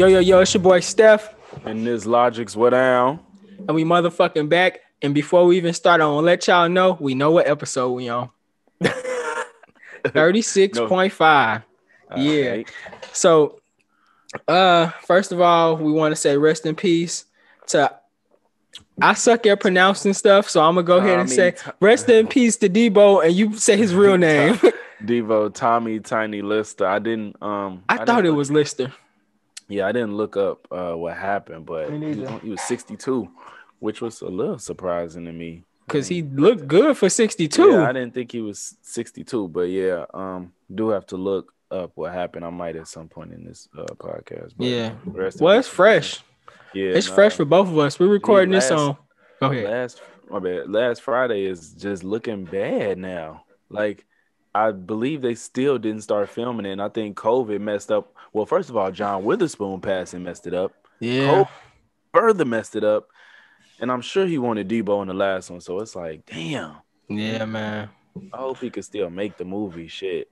Yo, yo, yo, it's your boy Steph, And this logic's what down. and we motherfucking back. And before we even start, I want to let y'all know we know what episode we on. 36.5. Yeah. Alright. So, uh, first of all, we want to say rest in peace to. I suck at pronouncing stuff, so I'm gonna go ahead and say T- rest in peace to Debo, and you say his real name. Devo, Tommy, Tiny Lister. I didn't um I, didn't thought it was Lister. Yeah, I didn't look up uh what happened, but he was, he was 62, which was a little surprising to me. Cause he looked good for 62. Yeah, I didn't think he was 62, but yeah, um do have to look up what happened. I might at some point in this uh, podcast. But Yeah. rest well, it's fresh. Yeah, It's nah. fresh for both of us. We're recording this on. Go ahead. Last my bad. Last Friday is just looking bad now. Like I believe they still didn't start filming it. And I think COVID messed up. Well, first of all, John Witherspoon passing messed it up. Yeah. Cole further messed it up. And I'm sure he wanted Debo in the last one. So it's like, damn. Yeah, man. I hope he could still make the movie. Shit.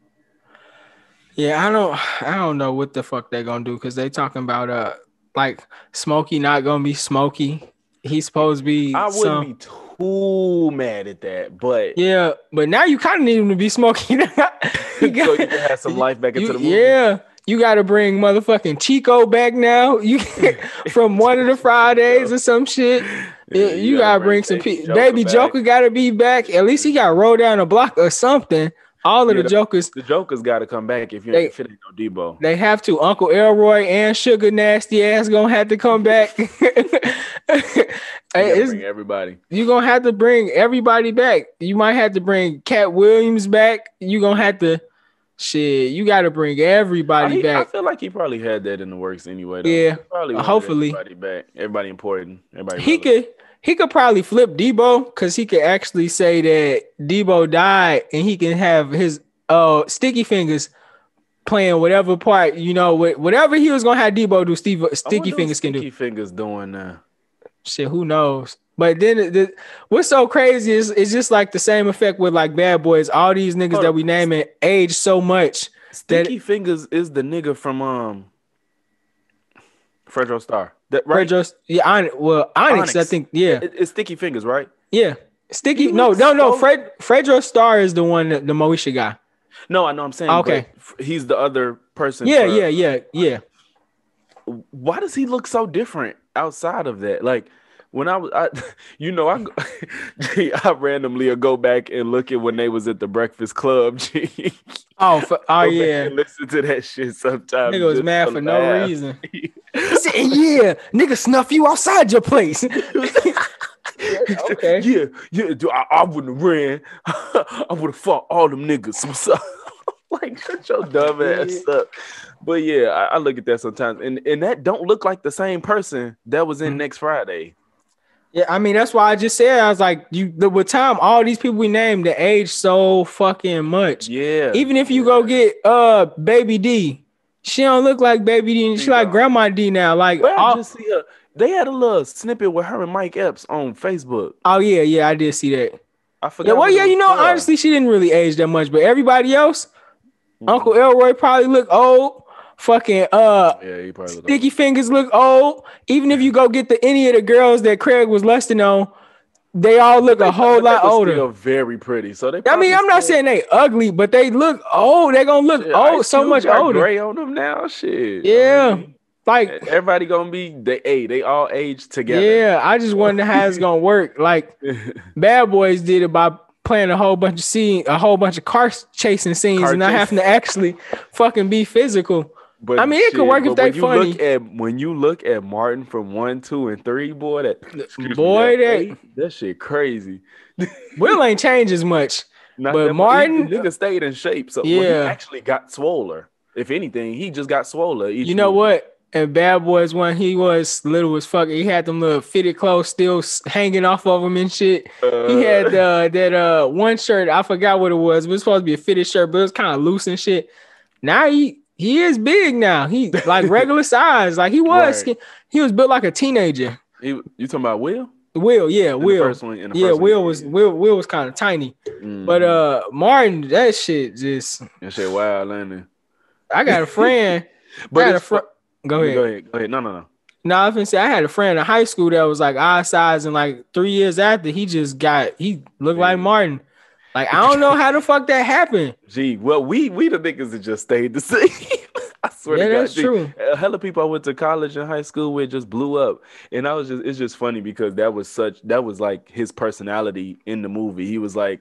Yeah, I don't I don't know what the fuck they're gonna do because they talking about uh like Smokey not gonna be Smokey. He's supposed to be I wouldn't some- be too mad at that, but Yeah, but now you kind of need him to be smoking. You so you can have some life back into you- the movie. Yeah, you got to bring motherfucking Chico back now. You from one of the Fridays or some shit. Yeah, you, gotta, bring, some Baby people. Baby back. Joker gotta be back. At least he got rolled down a block or something. All of Yeah, the Jokers, The Joker's got to come back if you They- if it ain't no Debo. they have to. Uncle Elroy and Sugar Nasty ass gonna have to come back. Bring everybody. you gonna have to bring everybody back. You might have to bring Katt Williams back. You gonna have to shit. You got to bring everybody I, I feel like he probably had that in the works anyway. Though. Yeah, He probably hopefully. everybody back. Everybody important. Everybody. He relevant. could he could probably flip Debo because he could actually say that Debo died and he can have his uh Sticky Fingaz playing whatever part you know whatever he was gonna have Debo do. Steve Sticky Fingaz can do. Sticky Fingaz doing now. Shit, who knows? But then the, the- what's so crazy is it's just like the same effect with like Bad Boys. All these niggas Hold that we naming age so much. Sticky Fingaz is the nigga from um. Fredro Starr. That right? Right? Yeah, Onyx, well, Onyx, I think. Yeah, It- it's Sticky Fingaz, right? yeah. Sticky. No, no, no. so- Fred Fredro Starr is the one, that, the Moesha guy. No, I know. I'm saying. Okay. he's the other person. Yeah, for- yeah, yeah, yeah. Why does he look so different outside of that? Like when I was, I, you know, I, I randomly go back and look at when they was at the Breakfast Club. G. Oh, for, oh yeah. listen to that shit sometimes. Nigga was mad for no reason. He said, "Yeah, nigga, snuff you outside your place." okay. Yeah, yeah, dude, I, I wouldn't have ran. I would have fought all them niggas. What's up? like, shut your dumb ass up. But yeah, I, I look at that sometimes, and and that don't look like the same person that was in Mhm. next Friday. Yeah, I mean that's why I just said I was like, you. The, with time, all these people we named, the age so fucking much. Yeah, Even if you go get uh Baby D, she don't look like Baby D, she She like. Grandma D now. Like, Well, all- just see her. They had a little snippet with her and Mike Epps on Facebook. oh yeah, yeah, I did see that. I forgot. Yeah, well, yeah, you know, honestly, she didn't really age that much, but everybody else, Mhm. Uncle Elroy probably look old. Fucking uh Yeah, he probably looked Sticky Fingaz look old. Even if you go get the any of the girls that Craig was lusting on, they all look a whole lot older. Still very pretty. So they. I mean, I'm not saying they ugly, but they look old. They gonna look Shit, old, so much older. Gray on them now. Shit. I Yeah. mean, Like, everybody gonna be they. Hey, they all age together. yeah, I just wonder how it's gonna work. Like, Bad Boys did it by playing a whole bunch of scene, a whole bunch of car chasing scenes, Car and not having to actually fucking be physical. But I mean, it could work if but they when you funny. Look at, when you look at Martin from one, two, and three, boy, that excuse me, Boy, that- eight, that shit crazy. Will ain't changed as much. Not But that much. Martin- he, the nigga stayed in shape, so well, he Yeah. actually got swoller. If anything, he just got swoller. You know movie. what? And Bad Boys when he was little as fuck, he had them little fitted clothes still hanging off of him and shit. Uh, He had uh, that uh one shirt. I forgot what it was. It was supposed to be a fitted shirt, but it was kind of loose and shit. Now he he is big now. He like regular size. Like he was. Right. skin- He was built like a teenager. he, you talking about Will? Will, yeah, In Will. one- Yeah, Will was Will. Will was kind of tiny, Mhm. but uh, Martin, that shit just. that shit wild, ain't it? I got a friend. But got a fr- Go ahead. Go ahead. Go ahead. No, no, no. No, I was gonna say I had a friend in high school that was like our size, and like three years after, he just got he looked like Martin. Like I don't know how the fuck that happened. Gee, well, we we the niggas that just stayed the same. I swear Yeah, to God, that's G, true. A hella people I went to college and high school with just blew up, and I was just it's just funny because that was such that was like his personality in the movie. He was like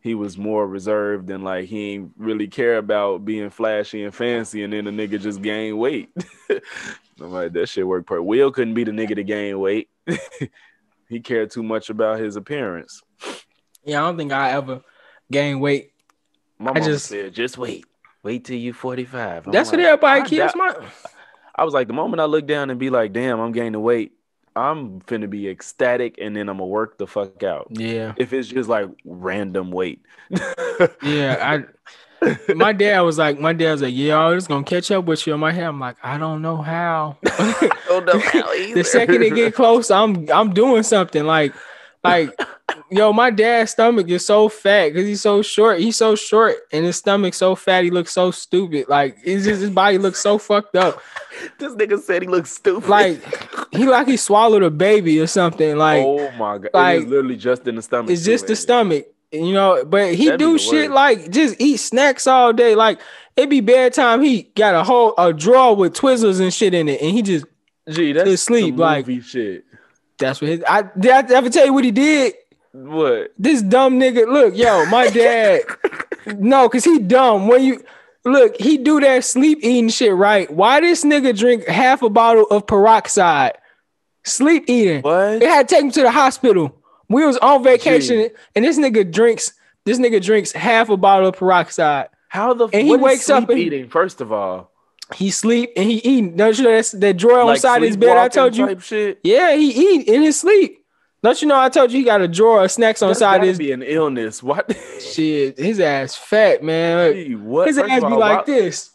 he was more reserved and like he ain't really care about being flashy and fancy, and then the nigga just gained weight. I'm like that shit worked per. Will couldn't be the nigga to gain weight. he cared too much about his appearance. Yeah, I don't think I ever gained weight. My I just- said, just wait. Wait till you 45. I'm That's what like, everybody I keeps my. I was like, the moment I look down and be like, damn, I'm gaining weight, I'm finna be ecstatic and then I'm gonna work the fuck out. Yeah, If it's just like random weight. yeah. I my dad was like, my dad was like, yeah, I'm just gonna catch up with you in my head. I'm like, I don't know how. don't know how the second it get close, I'm I'm doing something like like yo, my dad's stomach is so fat because he's so short. He's so short and his stomach so fat, he looks so stupid. Like it's just his body looks so fucked up. this nigga said he looks stupid. Like he like he swallowed a baby or something. Like oh my god. like, it is literally just in the stomach. it's too, just the stomach. You know, but he That'd do shit worst. like just eat snacks all day. Like it be bedtime. He got a whole a drawer with Twizzlers and shit in it, and he just Gee, that's to sleep, the like- movie shit. that's what his. I did I ever tell you what he did? What? This dumb nigga, look, yo, my dad, no, cause he dumb. When you look, he do that sleep eating shit, right? Why this nigga drink half a bottle of peroxide? Sleep eating. What? They had to take him to the hospital. We was on vacation, and this nigga drinks. This nigga drinks half a bottle of peroxide. How the And he wakes up and- eating, first of all. He sleep and he eating. Don't you know that's that drawer on the Like side of his bed? I told you. shit. Yeah, he eat in his sleep. Don't you know I told you he got a drawer of snacks on side of his be an illness. What? shit. His ass fat, man. Gee, what? His First ass of be all, like why- this.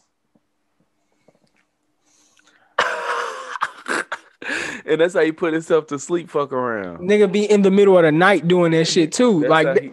and that's how he put himself to sleep. Fuck around. Nigga be in the middle of the night doing that shit too. That's like he,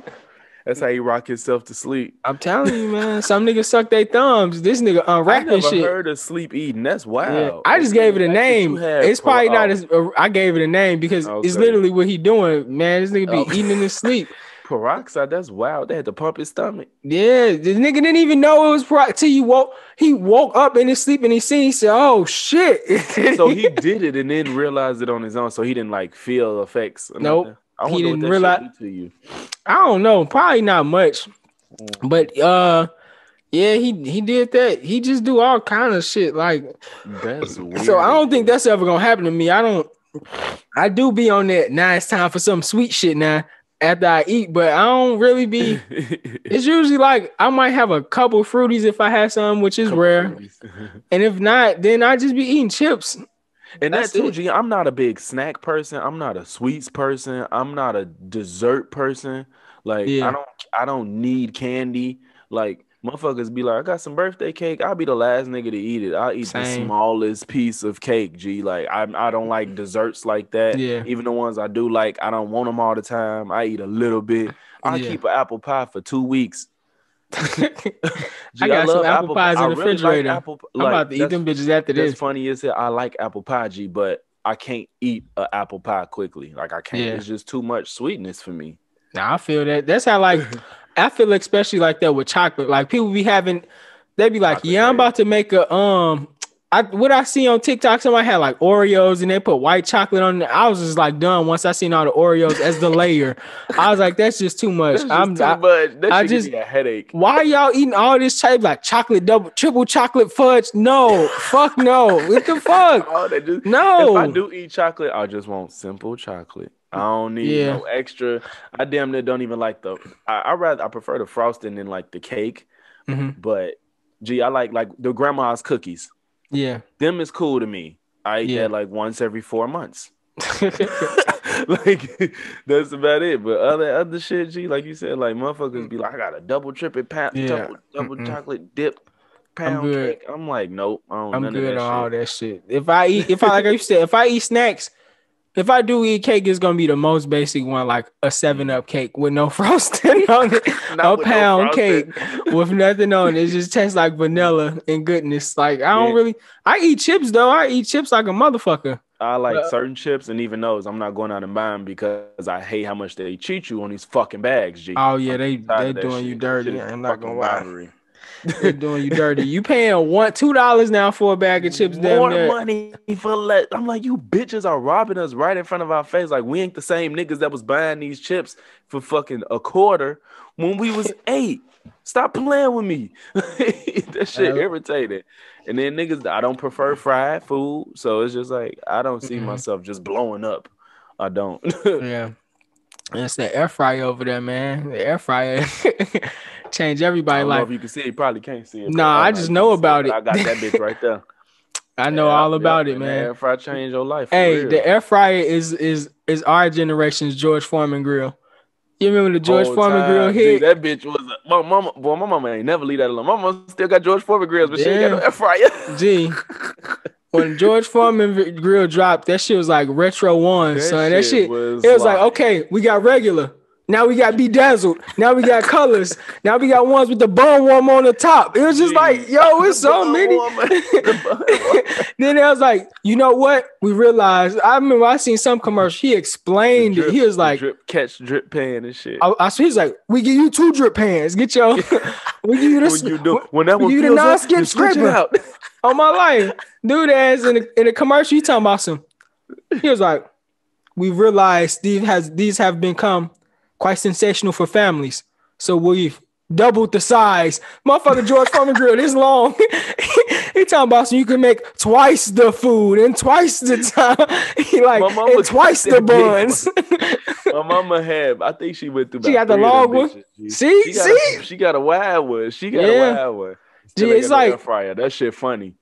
that's how he rock himself to sleep. I'm telling you, man. Some niggas suck their thumbs. This nigga I unwrapping never shit. heard of sleep eating. That's wild. Yeah. I just gave it a The fact that name. It's probably pro- not as uh, I gave it a name because it's literally what he doing, man. This nigga be Oh. eating in his sleep. peroxide. That's wild. They had to pump his stomach. Yeah, the nigga didn't even know it was pro till you woke. He woke up in his sleep and he seen. He said, "Oh shit!" So he did it and then realized it on his own. So he didn't like feel effects. Nope. nothing. I He didn't realize- to you. I don't know, probably not much, Mm. but uh, yeah, he he did that. He just do all kind of shit like. That's weird. So I don't think that's ever gonna happen to me. I don't. I do be on that. Now it's time for some sweet shit now after I eat, but I don't really be. It's usually like I might have a couple fruities if I have some, which is rare, and if not, then I just be eating chips. And That's that too, it. G. I'm not a big snack person. I'm not a sweets person. I'm not a dessert person. Like Yeah. I don't I don't need candy. Like motherfuckers be like, I got some birthday cake. I'll be the last nigga to eat it. I'll eat the smallest piece of cake, G. Like I I don't like desserts like that. Yeah. Even the ones I do like, I don't want them all the time. I eat a little bit. I Yeah. keep an apple pie for two weeks. G, I got some love apple pies in the really like refrigerator. apple, I'm about to eat them bitches after that's this. funny is hell. I like apple pie, G, but I can't eat an apple pie quickly. Like I can't. Yeah. It's just too much sweetness for me. Nah, I feel that. That's how like I feel especially like that with chocolate. Like people be having, they be like, Chocolate yeah, I'm about to make a um. I what I see on TikTok, somebody had like Oreos and they put white chocolate on. it. I was just like done once I seen all the Oreos as the layer. I was like, that's just too much. Just I'm too I- much. That I just- a headache. why y'all eating all this type like chocolate double triple chocolate fudge? No, fuck no. What the fuck? Oh, just, No. If I do eat chocolate, I just want simple chocolate. I don't need Yeah. no extra. I damn near don't even like the. I, I rather I prefer the frosting than like the cake. Mhm. But gee, I like like the grandma's cookies. Yeah. Them is cool to me. I eat Yeah. that like once every four months. like that's about it. But other other shit, G, like you said, like motherfuckers be like, I got a double triple pound, Yeah. double, double Mm-mm. chocolate dip pound good. cake. I'm like, nope, I don't I'm none good of on all that that shit. If I eat, if I like you said, if I eat snacks, if I do eat cake, it's gonna be the most basic one, like a seven up cake with no frosting on it. A with no pound cake with nothing on it. It just tastes like vanilla and goodness. Like I don't Yeah. really I eat chips though. I eat chips like a motherfucker. I like Uh, certain chips, and even those, I'm not going out and buying because I hate how much they cheat you on these fucking bags. G. Oh yeah, they they doing shit. you dirty. I'm not gonna lie. robbery. They doing you dirty. You paying one two dollars now for a bag of chips. More money for let. I'm like, you bitches are robbing us right in front of our face. Like we ain't the same niggas that was buying these chips for fucking a quarter when we was eight. Stop playing with me. that shit irritated. And then niggas, I don't prefer fried food, so it's just like I don't see Mhm. myself just blowing up. I don't. Yeah. It's the air fryer over there, man. The air fryer change I everybody life. if you can see it. You probably can't see it. Nah, I don't just know about but it. I got that bitch right there. I know Yeah, all yeah, about it, the man. Air fryer change your life. Hey, the air fryer is is is our generation's George Foreman grill. You remember the George Whole Foreman grill time, hit? G, that bitch was a, my mama. Boy, my mama ain't never leave that alone. My mama still got George Foreman grills, but she ain't got no air fryer. G. When George Foreman grill dropped, that shit was like retro one, son. That shit, was it was like, okay, we got regular. Now we got bedazzled. Now we got colors. Now we got ones with the bone warm on the top. It was just G, like, yo, it's so many. The then I was like, you know what? We realized. I remember I seen some commercial. He explained Drip- it. He was like, drip catch drip pan and shit. I, I he's like, we give you two drip pans. Get your, we give you this. when you do, when that one you the non-skip you switch it scraper. out. On my life. Dude ass in the, in the commercial, he talking about some. He was like, we realized these has these have become quite sensational for families. So we've doubled the size. Motherfucker George Foreman grill this long. he talking about so you can make twice the food and twice the time. he like and twice the buns. My mama had, I think she went through. She got the three of them long one? G. See? she got See? A, she got a wide one. She got Yeah. a wide one. Gee, ain't it's got no air like- fryer. That shit funny.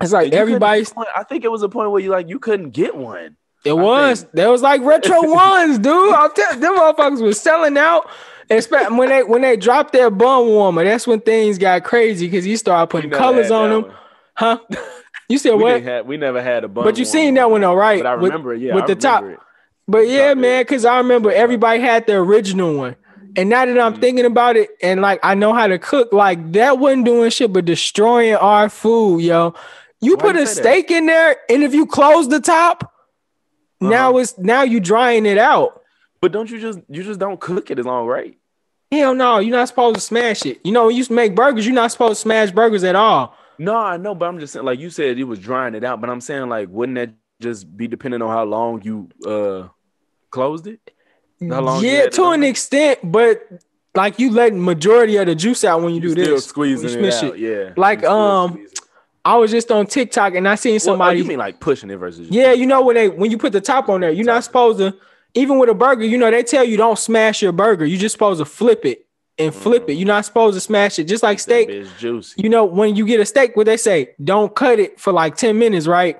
it's like And everybody's I think it was a point where you like you couldn't get one. It I was. think- There was like retro ones, dude. I'm telling them motherfuckers was selling out. Especially when they when they dropped their bun warmer, that's when things got crazy because you started putting colors on them, one. huh? You said We, what? we never had a bun. But you seen that one though, right? But I With- remember, it, yeah, with I the top. it. But yeah, Yeah. man, because I remember everybody had the original one. And now that I'm Mhm. thinking about it, and like I know how to cook, like that wasn't doing shit but destroying our food, yo. You Why put you a say that? steak in there, and if you close the top, now Uh-huh. it's now you drying it out. But don't you just you just don't cook it as long, right? Hell no, you're not supposed to smash it. You know, when you used to make burgers, you're not supposed to smash burgers at all. No, I know, but I'm just saying, like you said, it was drying it out. But I'm saying, like, wouldn't that just be depending on how long you uh closed it? How mm-hmm. long yeah, to an extent, but like you let majority of the juice out when you do still this. squeezing You it smash out. Yeah, Like, You still um, squeezing. I was just on TikTok and I seen Well, oh, somebody. you mean like pushing it versus just yeah, you know when they when you put the top on there, you're not supposed to. Even with a burger, you know they tell you don't smash your burger. You're just supposed to flip it and flip it. Mm-hmm. You're not supposed to smash it. Just like steak, bitch juicy. you know when you get a steak, what they say, don't cut it for like ten minutes, right?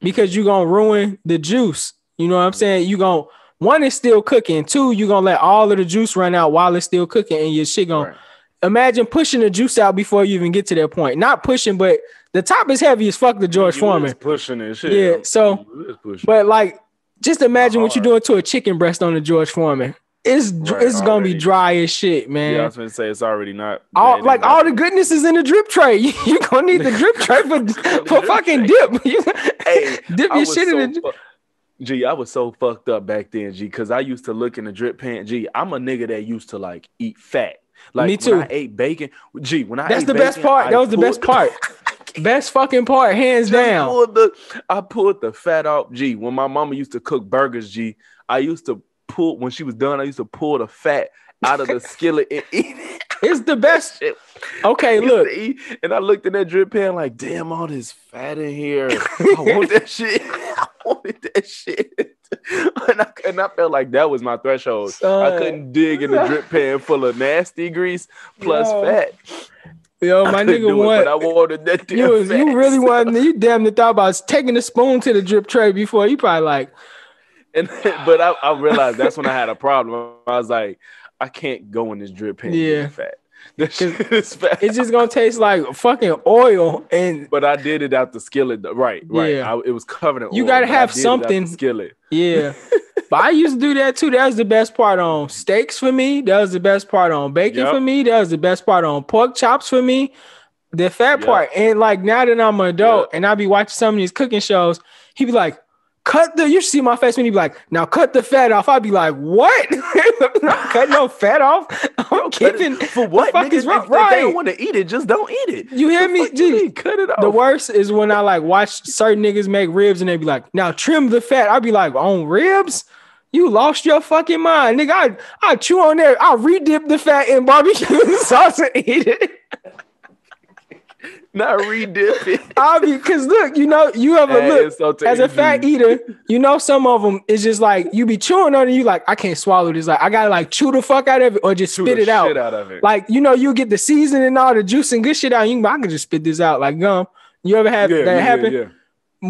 Because you're gonna ruin the juice. You know what I'm mm-hmm. saying? You gonna one is still cooking. Two, you're gonna let all of the juice run out while it's still cooking, and your shit gonna Right. imagine pushing the juice out before you even get to that point. Not pushing, but the top is heavy as fuck. The George You Foreman, pushing it. Shit. Yeah, so- You is pushing. but like, just imagine what you're doing to a chicken breast on the George Foreman. It's Right, it's gonna be dry as shit, man. yeah, I was gonna say it's already not. all like all the goodness is in the drip tray. You're gonna need the drip tray for, for fucking dip. You- Hey, dip your shit so in the. fu- Gee, I was so fucked up back then, G, because I used to look in the drip pan. Gee, I'm a nigga that used to like eat fat. Like Me too. I ate bacon, Gee, when I That's the best part. I That was the best part. Best fucking part, hands Just down. pulled the, I pulled the fat off. G, when my mama used to cook burgers, G, I used to pull when she was done. I used to pull the fat out of the skillet and eat it. It's the best. Shit. Okay, look. and I looked in that drip pan like, damn, all this fat in here. I want that shit. I wanted that shit. And I, and I felt like that was my threshold. I couldn't dig in the drip pan full of nasty grease plus Yo, fat. Yo, my nigga it, I wanted that damn You was, you really wanted. You damn near thought about taking the spoon to the drip tray before. You probably like. And but I, I realized that's when I had a problem. I was like, I can't go in this drip pan Yeah. yeah. fat. Is fat. It's just gonna taste like fucking oil and But I did it out the skillet. though. Right, right. Yeah. I, it was covered in oil. You oil, gotta have did it out the something- skillet. Yeah. but I used to do that too. That was the best part on steaks for me. That was the best part on bacon Yep. for me. That was the best part on pork chops for me. The fat Yep. part. And like now that I'm an adult Yep. and I be watching some of these cooking shows, he be like, cut the you see my face when he be like, now cut the fat off. I'd be like, what? Not cutting no fat off. I'm keeping for what? fuck nigga? is If, wrong? if they Right. don't want to eat it, just don't eat it. You hear The me? you Dude. Cut it off. The worst is when I like watch certain niggas make ribs and they be like, now trim the fat. I'd be like, on ribs? You lost your fucking mind. Nigga, I I chew on there. I redip the fat in barbecue sauce and eat it. Not redip it. I'll be cause look, you know, you ever Hey, look so as a fat eater, you know some of them is just like you be chewing on it, you like, I can't swallow this. Like I gotta like chew the fuck out of it or just Chew spit it out. out of it. Like, you know, you get the seasoning and all the juice and good shit out. You can, I can just spit this out like gum. You ever have yeah, that yeah, happen? yeah.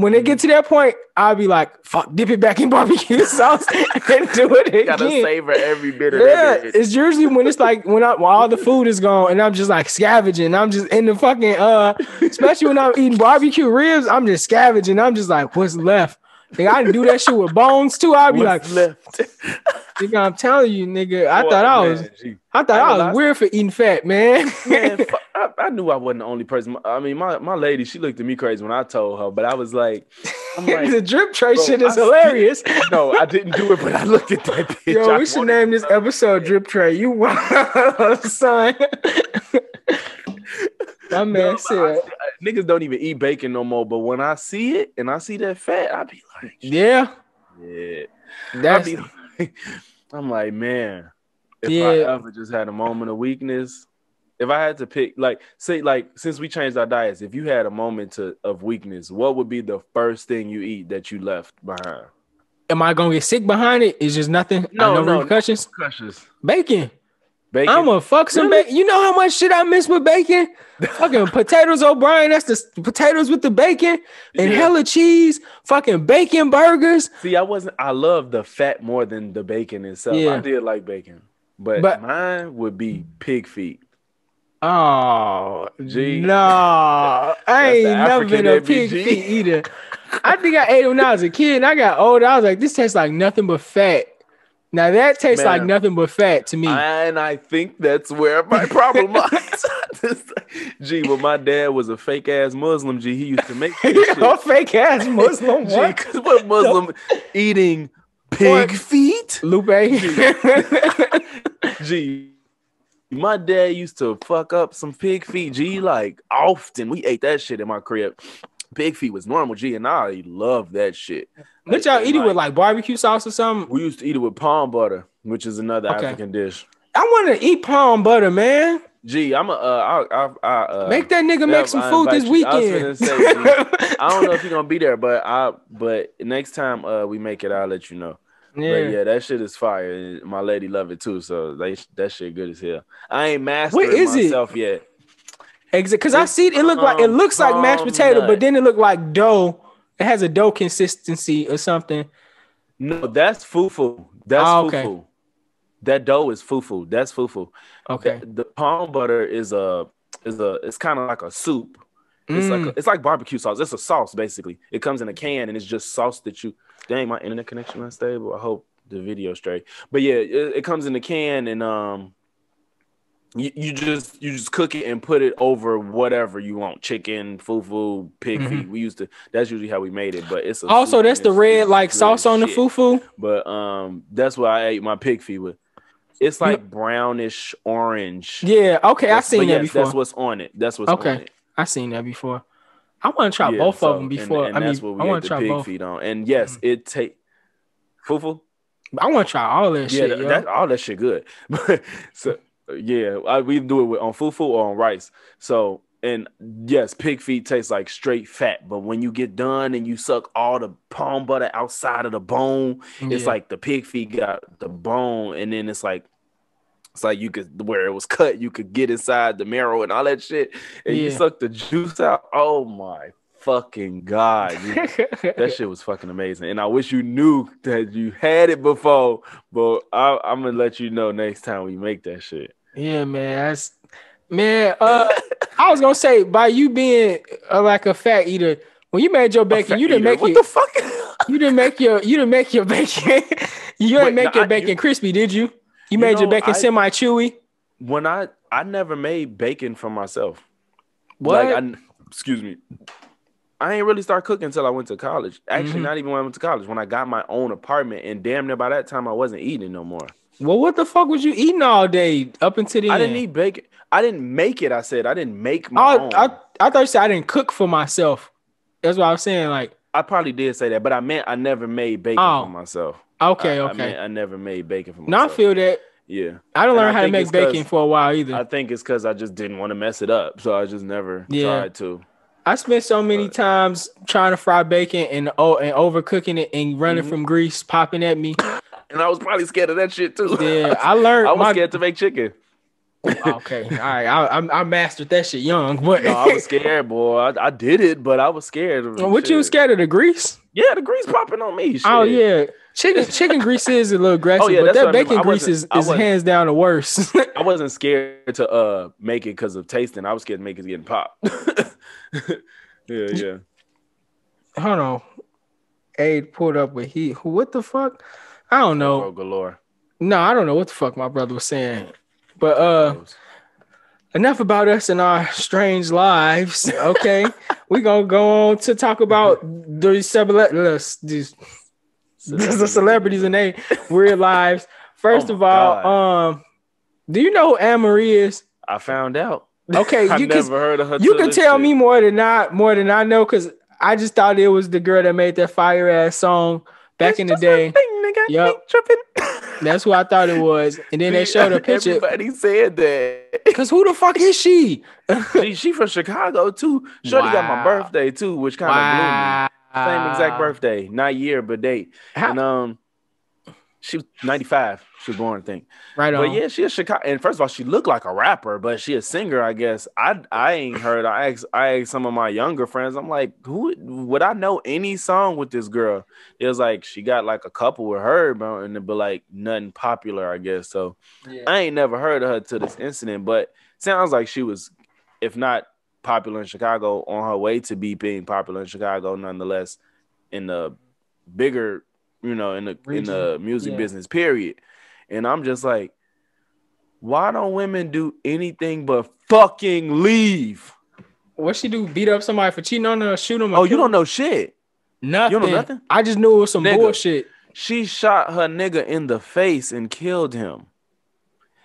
When it get to that point, I'll be like, fuck, dip it back in barbecue sauce and do it again. Gotta savor every bit of Yeah, that. it's usually when it's like when, I, when all the food is gone and I'm just like scavenging. I'm just in the fucking uh, especially when I'm eating barbecue ribs, I'm just scavenging. I'm just like, what's left? Nigga, I can do that shit with bones too. I'll be What's like, left? nigga, I'm telling you, nigga. I thought I was, gee. I thought I I was weird for eating fat, man. Man, I, I knew I wasn't the only person. I mean, my, my lady, she looked at me crazy when I told her, but I was like, like, the drip tray bro, shit is I hilarious. no, I didn't do it, but I looked at that bitch. Yo, we should name this episode Drip Tray. You son. My man No, but I uh, niggas don't even eat bacon no more. But when I see it and I see that fat, I be like, yeah, yeah. I that's be like, I'm like, man, if I ever just had a moment of weakness, if I had to pick, like, say, like, since we changed our diets, if you had a moment to, of weakness, what would be the first thing you eat that you left behind? am I gonna get sick behind? It's just nothing. No, No, no, no, repercussions. Bacon. Bacon. I'm gonna fuck some Really? bacon. You know how much shit I miss with bacon? fucking potatoes O'Brien. That's the potatoes with the bacon and Yeah. hella cheese. Fucking bacon burgers. See, I wasn't. I love the fat more than the bacon itself. Yeah. I did like bacon, but, But- mine would be pig feet. Oh Gee. no, I ain't never African been a pig feet eater. I think I ate them when I was a kid. And I got older. I was like, this tastes like nothing but fat. Now that tastes like nothing but fat to me. And I think that's where my problem lies. Gee, well, my dad was a fake ass Muslim. Gee, he used to make Yo, fake ass Muslim. Gee, What? 'cause what Muslim eating pig What? feet? Lupe. Gee, my dad used to fuck up some pig feet. Gee, like often we ate that shit in my crib. Pig feet was normal. G, and I love that shit. What y'all eat it with like barbecue sauce or something? We used to eat it with palm butter, which is another Okay. African dish. I want to eat palm butter, man. Gee, I'm a uh, I, I, I, uh, Make that nigga make some food this invite you. I was weekend. say, G, I don't know if you're gonna be there, but I but next time uh we make it, I'll let you know. But yeah. yeah, that shit is fire. My lady love it too, so they that shit good as hell. I ain't mastered is it? myself Because I see it, it look like it looks like mashed potato, nut. but then it look like dough. It has a dough consistency or something. No, that's fufu. That's Ah, okay. fufu. That dough is fufu. That's fufu. Okay. The, the palm butter is a is a it's kind of like a soup. It's Mm. like a, it's like barbecue sauce. It's a sauce basically. It comes in a can and it's just sauce that you. Dang, my internet connection unstable. I hope the video straight. But yeah, it, it comes in a can and um, you, you just you just cook it and put it over whatever you want. Chicken, fufu, pig Mhm. feet. We used to. That's usually how we made it. But it's a Also, that's the red like sauce on the shit. fufu. But um, that's what I ate my pig feet with. It's like brownish orange. Yeah. Okay, I That's- seen that yes, before. That's what's on it. That's what's Okay. on it. I seen that before. I want to try Yeah, both so- of them before. And, I mean, that's what we I want the to try pig both. feet on. And yes, it take fufu. I want to try all that Yeah, shit. that, all that shit good. But so yeah, I, we do it with, on fufu or on rice. So and yes, pig feet taste like straight fat. But when you get done and you suck all the palm butter outside of the bone, it's like the pig feet got the bone, and then it's like it's like you could where it was cut, you could get inside the marrow and all that shit, and you suck the juice out. Oh my fucking god! that shit was fucking amazing, and I wish you knew that you had it before. But I, I'm gonna let you know next time we make that shit. Yeah, man. That's man. Uh, I was gonna say by you being uh, like a fat eater, when you made your bacon, you didn't Eater, make what it. the fuck? You didn't make your. You didn't make your bacon. you didn't Wait, make no, your I- bacon you- crispy, did you? You, You made your bacon semi chewy. when I I never made bacon for myself. What? Like I, excuse me. I ain't really start cooking until I went to college. Actually, Mhm. not even when I went to college. When I got my own apartment, and damn near by that time I wasn't eating no more. well, what the fuck was you eating all day up until the I end? didn't eat bacon. I didn't make it. I said I didn't make my I, own. I, I thought you said I didn't cook for myself. That's what I was saying. Like, I probably did say that, but I meant I never made bacon Oh. for myself. okay, I, I, okay. meant I never made bacon for myself. now I feel that yeah. I don't learn how to make bacon for a while either. I I, think it's because I just didn't want to mess it up, so I just never Yeah. tried to. Spent so many times trying to fry bacon and oh, and overcooking it and running Mhm. from grease popping at me. And I was probably scared of that shit too. Yeah, I learned. I was my, scared to make chicken. Okay, all right. I, I I mastered that shit young, but No, I was scared, boy. I, I did it, but I was scared. Of what you was scared of the grease? Yeah, the grease popping on me. Shit. Oh yeah, chicken chicken grease is a little aggressive, Oh, yeah, but that what I mean. bacon grease is, is hands down the worst. I wasn't scared to uh make it because of tasting. I was scared to make it getting popped. yeah, yeah. Hold on, Aid pulled up with he. What the fuck? I don't Oh know. galore. No, I don't know what the fuck my brother was saying. But uh, enough about us and our strange lives. Okay, We're gonna go on to talk about the celeb- these the celebrities and they weird lives. First Oh of all, God. um, do you know who Anne Marie is? I found out. Okay, I you never can heard of her. you can tell me more than not more than I know because I just thought it was the girl that made that fire ass song back It's in the day. thing, nigga. Yup. Ain't tripping. That's who I thought it was. And then they showed a picture. Everybody said that. Cause who the fuck is she? she, she from Chicago too. Shorty got my birthday too, which kind of blew me. wow. Same exact birthday, not year but date. How- And um, she was 95. She was born, I think. Right on. But yeah, she a Chicago. And first of all, she looked like a rapper, but she a singer, I guess. I I ain't heard. I asked I asked some of my younger friends. I'm like, who would I know any song with this girl? It was like she got like a couple with her, but and but like nothing popular, I guess. So Yeah. I ain't never heard of her to this incident, but sounds like she was, if not popular in Chicago, on her way to be being popular in Chicago, nonetheless, in the bigger, you know, in the in the music Yeah. business, period. And I'm just like, why don't women do anything but fucking leave? What she do? Beat up somebody for cheating on her? Shoot them? Oh, you don't know shit. nothing. you don't know nothing? I just knew it was some Nigga. bullshit. She shot her nigga in the face and killed him.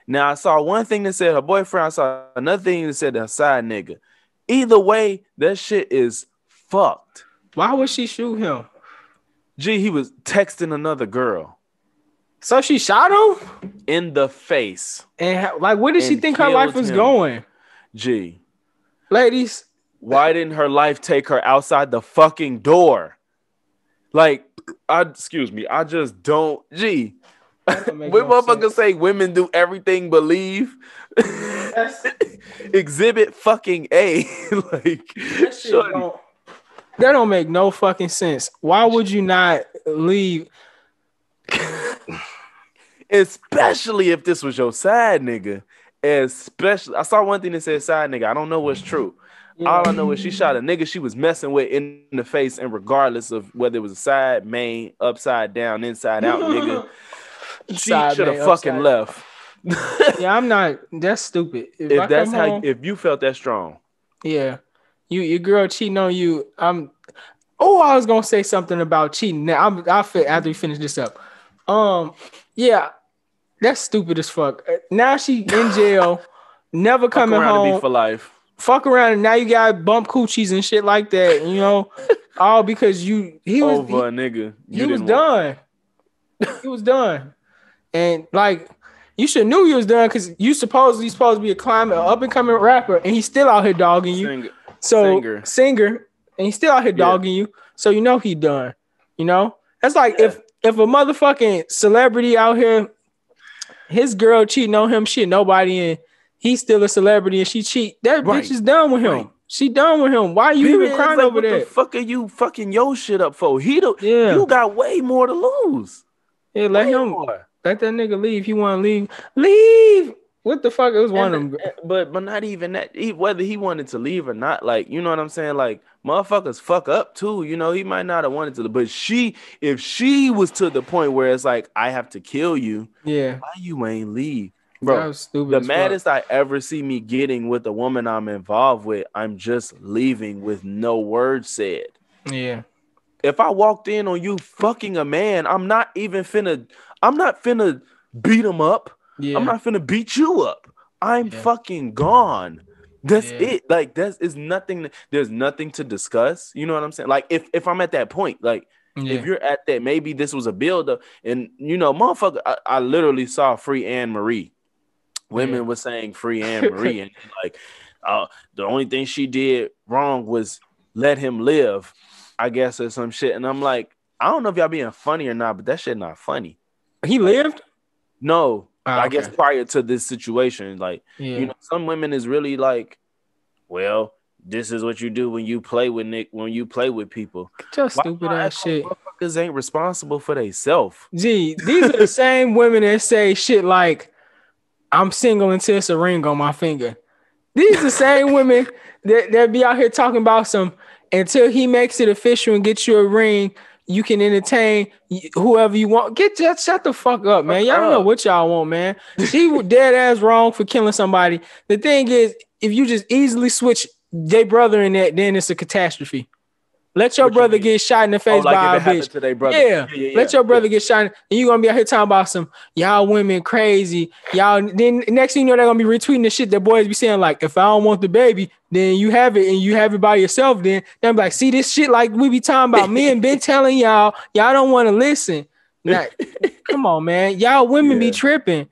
Now I saw one thing that said her boyfriend. I saw another thing that said her side nigga. Either way, that shit is fucked. Why would she shoot him? Gee, he was texting another girl So she shot him? in the face. And ha- like, where did she And think her life killed was him. going? Gee, Ladies, why didn't her life take her outside the fucking door? Like, I excuse me, I just don't. Gee, That don't when make no motherfuckers sense. say women do everything but leave, exhibit fucking A. like, that, shit shorty. don't, that don't make no fucking sense. Why would you not leave? especially if this was your side nigga. Especially, I saw one thing that said side nigga. I don't know what's true. All I know is she shot a nigga she was messing with in the face, and regardless of whether it was a side, main, upside down, inside out, nigga, she should have fucking left. Yeah, I'm not. That's stupid. If, if that's come how, home- if you felt that strong, Yeah. You your girl cheating on you. I'm oh, I was gonna say something about cheating. Now I'm I'll fit after we finish this up. Um, yeah, that's stupid as fuck. Now she in jail, never coming around and be home. for life. fuck around and now you got bump coochies and shit like that, you know, all because you he was over a nigga. he, You he was want. done. he was done. And like you should knew he was done because you supposedly supposed to be a climber, up and coming rapper, and he's still out here dogging you. Sing- So Singer. singer, and he's still out here Yeah. dogging you. So you know he done. You know that's like Yeah. if if a motherfucking celebrity out here, his girl cheating on him, shit nobody, and he's still a celebrity and she cheat. That Right. bitch is done with him. Right. She done with him. Why are you Period. even crying like, over what the fuck are you fucking your shit up for? He don't. Yeah. you got way more to lose. Yeah, let Way him more. let that nigga leave. He want to leave. Leave. What the fuck? It was one And- of them. But but not even that. He, whether he wanted to leave or not, like you know what I'm saying. Like motherfuckers fuck up too. You know he might not have wanted to, but she, if she was to the point where it's like I have to kill you, Yeah, why you ain't leave, bro? The as fuck. maddest I ever see me getting with a woman I'm involved with, I'm just leaving with no word said. Yeah, If I walked in on you fucking a man, I'm not even finna. I'm not finna beat him up. Yeah. I'm not gonna beat you up. I'm Yeah. fucking gone. That's Yeah. it. Like that's is nothing. There's nothing to discuss. You know what I'm saying? Like if if I'm at that point, like yeah. if you're at that, maybe this was a build up, And you know, motherfucker, I, I literally saw free Anne Marie. Women were saying free Anne Marie, and like uh, the only thing she did wrong was let him live, I guess, or some shit. And I'm like, I don't know if y'all being funny or not, but that shit not funny. he lived. No, Ah, I guess prior to this situation, like Yeah, you know, some women is really like, well, this is what you do when you play with Nick, when you play with people. just Why stupid ass shit. Motherfuckers ain't responsible for themselves. Gee, these are the same women that say shit like, "I'm single until it's a ring on my finger." These are the same women that that be out here talking about some until he makes it official and gets you a ring. You can entertain whoever you want. Get just shut the fuck up, man. Y'all don't know what y'all want, man. She was dead ass wrong for killing somebody. The thing is, if you just easily switch their brother in that, then it's a catastrophe. Let your What brother mean? get shot in the Oh, face like by a it happened bitch. to their brother. Yeah. Let your brother get shot, and you gonna be out here talking about some y'all women crazy. Y'all then next thing you know, they're gonna be retweeting the shit that boys be saying, like, if I don't want the baby, then you have it and you have it by yourself, then then be like, see this shit like we be talking about. Me and been telling y'all, y'all don't want to listen. Like, come on, man. Y'all women be tripping.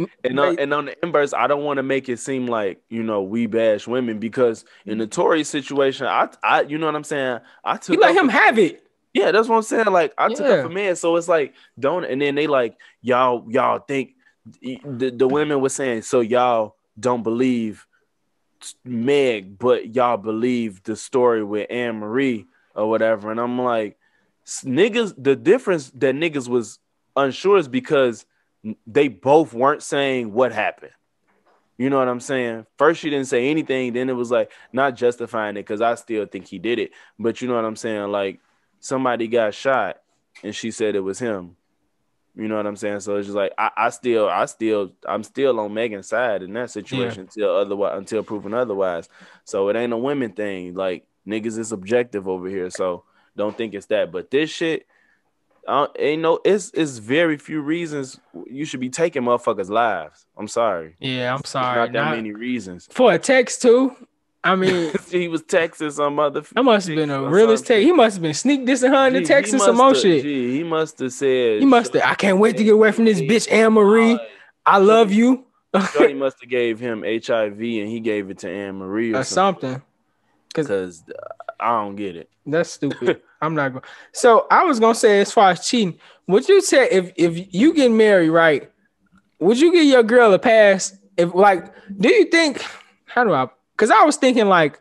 Mm-hmm. And on, and on the inverse, I don't want to make it seem like you know we bash women because in the Tory situation, I, I, you know what I'm saying. I took You let him for- have it. Yeah, that's what I'm saying. Like I took Yeah. up for men, so it's like don't. And then they like y'all, y'all think the, the women were saying so y'all don't believe Meg, but y'all believe the story with Anne Marie or whatever. And I'm like, niggas. The difference that niggas was unsure is because they both weren't saying what happened. You know what I'm saying? First, she didn't say anything. Then it was like not justifying it because I still think he did it. But you know what I'm saying? Like somebody got shot and she said it was him. You know what I'm saying? So it's just like I, I still, I still, I'm still on Megan's side in that situation until otherwise, until proven otherwise. So it ain't a women thing. Like niggas is objective over here. So don't think it's that. But this shit, uh, ain't no. It's it's very few reasons you should be taking motherfuckers' lives. I'm sorry. Yeah, I'm There's sorry. not that Not- many reasons. for a text too. I mean, he was texting some other. that must have been a realist text. He must have been sneak dissing her in the Gee, text he some more shit. Gee, he must have said. He must have. I can't wait to get away from this bitch, Anne Marie. I love you. Shorty must have gave him HIV and he gave it to Anne Marie or, or something. something. Because I don't get it. That's stupid. I'm not going. So I was gonna say, as far as cheating, would you say if if you get married, right? Would you give your girl a pass? If like, do you think? How do I? Because I was thinking like,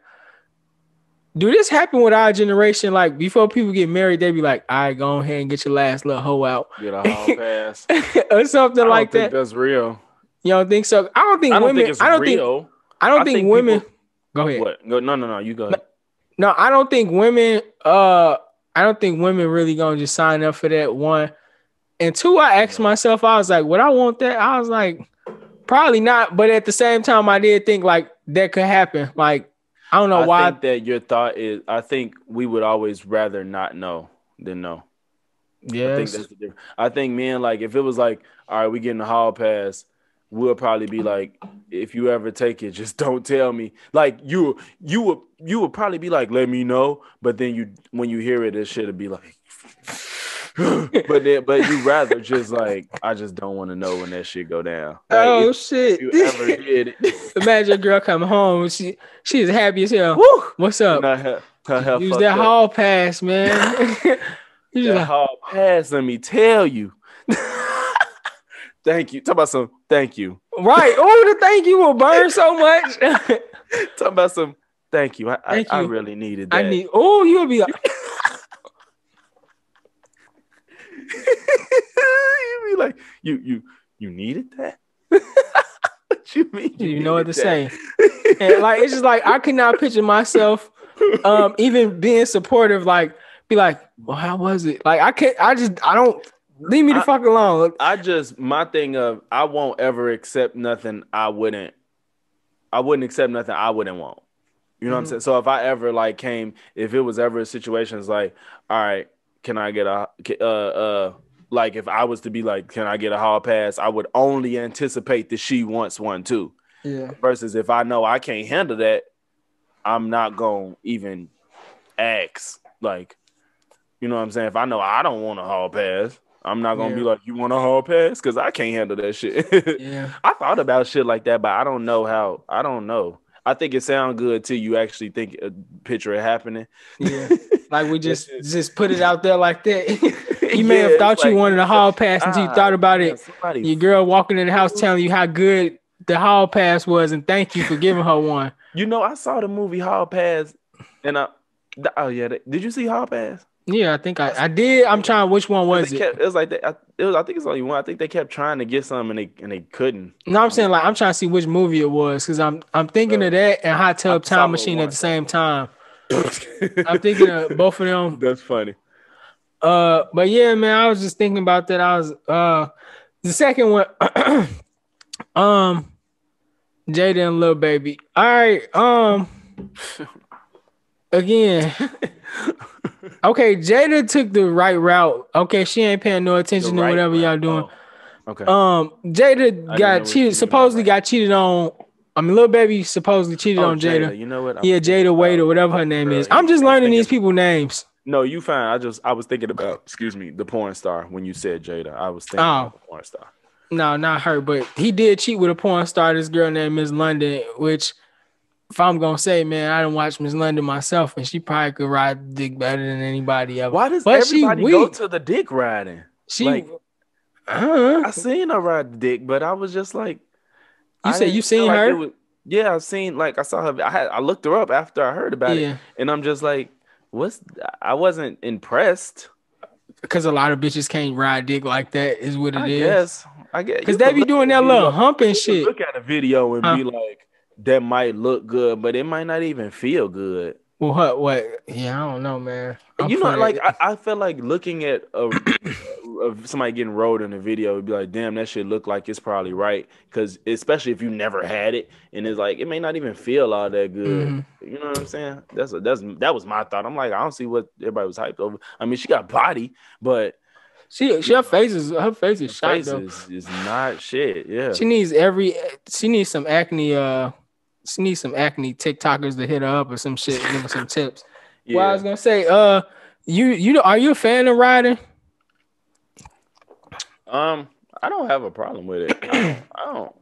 do this happen with our generation? Like before people get married, they be like, "I right, go ahead and get your last little hoe out," Get a hall pass. or something I like think that. that's real. You don't think so? I don't think I don't women. think it's I don't think. real. I don't I think, think women. people- Go ahead. What? No, no, no. You go. ahead. No, I don't think women. Uh, I don't think women really gonna just sign up for that. One and two. I asked myself. I was like, would I want that? I was like, probably not. But at the same time, I did think like that could happen. Like, I don't know I why. think that your thought is. I think we would always rather not know than know. Yeah, I think that's the difference. I think men like if it was like, all right, we getting the hall pass, we'll probably be like, if you ever take it, just don't tell me. Like you, you would, you would probably be like, let me know. But then you, when you hear it, it should be like, but then, but you rather just like, I just don't want to know when that shit go down. Like, oh shit! you ever did it, Imagine a girl coming home. She she's happy as hell. Woo! What's up? Her, her Use that up. hall pass, man. you just That like, hall pass, let me tell you. Thank you. Talk about some thank you. right? Oh, the thank you will burn so much. Talk about some thank you. I, Thank I, I really needed that. I need. Oh, you'll be like. you be like, you you you needed that? What you mean? You know what to say. and like it's just like I cannot picture myself um even being supportive, like be like, well, how was it? Like I can't I just I don't leave me the I- fuck alone. I just my thing of I won't ever accept nothing I wouldn't I wouldn't accept nothing I wouldn't want. You know what I'm saying? So if I ever like came, if it was ever a situation, it's like, all right, can I get a uh uh like if I was to be like, can I get a hall pass? I would only anticipate that she wants one too. Yeah. Versus if I know I can't handle that, I'm not gonna even ask. Like, you know what I'm saying? If I know I don't want a hall pass, I'm not gonna be like, you want a hall pass? Because I can't handle that shit. Yeah. I thought about shit like that, but I don't know how. I don't know. I think it sounds good till you actually think a picture it happening. Yeah. Like we just just put it out there like that. you may Yeah, have thought you like, wanted a hall pass until you thought about it. somebody Your girl walking in the house telling you how good the hall pass was and thank you for giving her one. You know, I saw the movie Hall Pass, and I. Oh yeah, did you see Hall Pass? Yeah, I think I, I did. I'm trying which one was it? kept- it was like they, I, it was. I think it's only one. I think they kept trying to get some and they and they couldn't. No, I'm saying like I'm trying to see which movie it was because I'm I'm thinking of that and Hot Tub Time Machine at the same time. I'm thinking of both of them. That's funny. Uh, but yeah, man, I was just thinking about that. I was uh the second one, um, Jada and Lil Baby. All right, um, again, okay, Jada took the right route. Okay, she ain't paying no attention to whatever right. y'all doing. Oh, okay. Um, Jada got cheated. Supposedly got cheated on. I mean, little Baby supposedly cheated Oh, on Jada. You know what? I'm Yeah, Jada Wade or whatever her name Girl, is. I'm just learning thinking- these people names. No, you fine. I just I was thinking about excuse me the porn star when you said Jada. I was thinking Oh. about the porn star. No, not her, but he did cheat with a porn star. This girl named Miss London, which, if I'm gonna say, man, I didn't watch Miss London myself, and she probably could ride dick better than anybody ever. Why does But everybody go to the dick riding? She, like- uh, I seen her ride the dick, but I was just like, You I said you seen like her? was- yeah, I seen like I saw her. I had I looked her up after I heard about yeah, it, and I'm just like, what's? I wasn't impressed. because a lot of bitches can't ride dick like that. Is what it I is. guess. I guess Because they be doing that little humping shit. Look at a video and Huh. be like, that might look good, but it might not even feel good. What? What? Yeah, I don't know, man. I'm you know, like. I, I feel like looking at a, of somebody getting rolled in a video would be like, damn, that shit look like it's probably right. Because especially if you never had it, and it's like it may not even feel all that good. Mhm. You know what I'm saying? That's a, that's that was my thought. I'm like, I don't see what everybody was hyped over. I mean, she got body, but she, she, her face is her face her is shot face though. is, is not shit. Yeah. She needs every. She needs some acne. Uh, she needs some acne TikTokers to hit her up or some shit. Give her some tips. yeah. Well, I was gonna say, uh, you you know are you a fan of riding? um, I don't have a problem with it. I don't, I don't.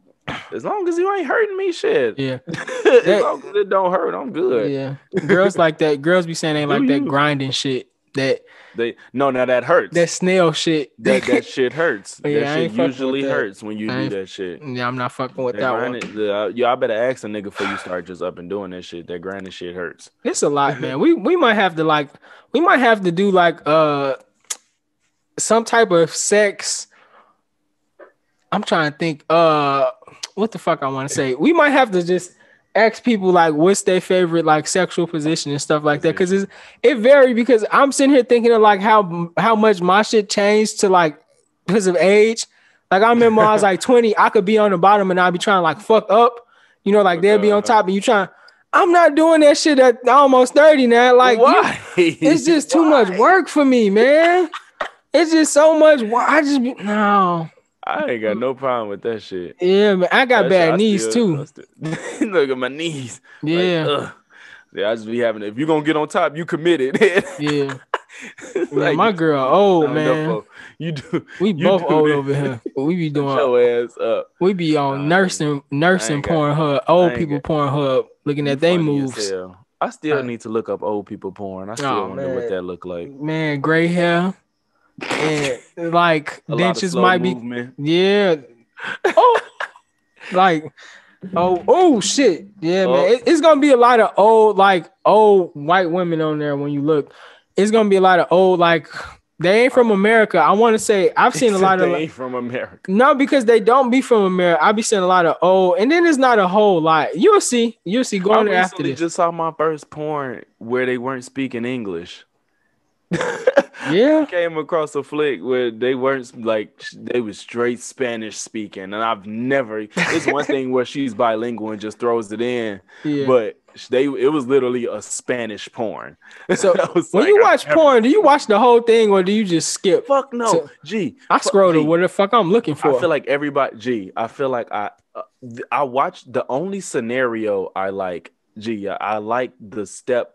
As long as you ain't hurting me, shit. Yeah, as long as it don't hurt, I'm good. yeah. Girls like that. Girls be saying they like that grinding shit. That They no, now that hurts. that snail shit. that that shit hurts. Yeah, that shit usually that. hurts when you do that shit. yeah, I'm not fucking with That that one. the, uh, yeah, I better ask a nigga before you start just up and doing that shit. That grinding shit hurts. It's a lot, man. We we might have to like we might have to do like uh some type of sex. I'm trying to think. Uh, what the fuck I want to say? We might have to just ask people like what's their favorite like sexual position and stuff like that because it's it vary because I'm sitting here thinking of like how how much my shit changed to like because of age. Like I remember I was like 20, I could be on the bottom and I'd be trying to like fuck up. You know, like they'll be on top and you trying. I'm not doing that shit at almost 30 now. Like you- it's just too much work for me, man. It's just so much. I just be, no. I ain't got no problem with that shit. Yeah, man. I got That bad shit, knees still- too. still- Look at my knees. Yeah, ugh. yeah, I just be having. If you gonna get on top, you committed. yeah. Like, my girl, old man. you do. We you both do old that. over here. We be doing. your ass up. We be on nursing, nursing porn hub, old people got- porn hub, looking at they moves. I still need to look up old people porn. I still Oh, wonder man. what that look like. Man, gray hair and like A lot of dentures might be. Yeah. Oh, like, oh, oh shit. Yeah, Oh. man. It- it's gonna be a lot of old, like old white women on there when you look. It's gonna be a lot of old, like They ain't from America. I want to say I've seen a lot of they ain't from America. no because they don't be from America. I be seeing a lot of old, and then it's not a whole lot. You'll see. You'll see. I Going there after this. just saw my first porn where they weren't speaking English. Yeah. Came across a flick where they weren't like they was straight Spanish speaking, and I've never. It's one thing where she's bilingual and just throws it in, Yeah. but they it was literally a Spanish porn. So, when like, you watch never- porn, do you watch the whole thing or do you just skip? fuck no, So- Gee, I scroll to what the fuck I'm looking for. I feel like everybody. Gee, I feel like I uh, I watched the only scenario I like. Gee, I, I like the step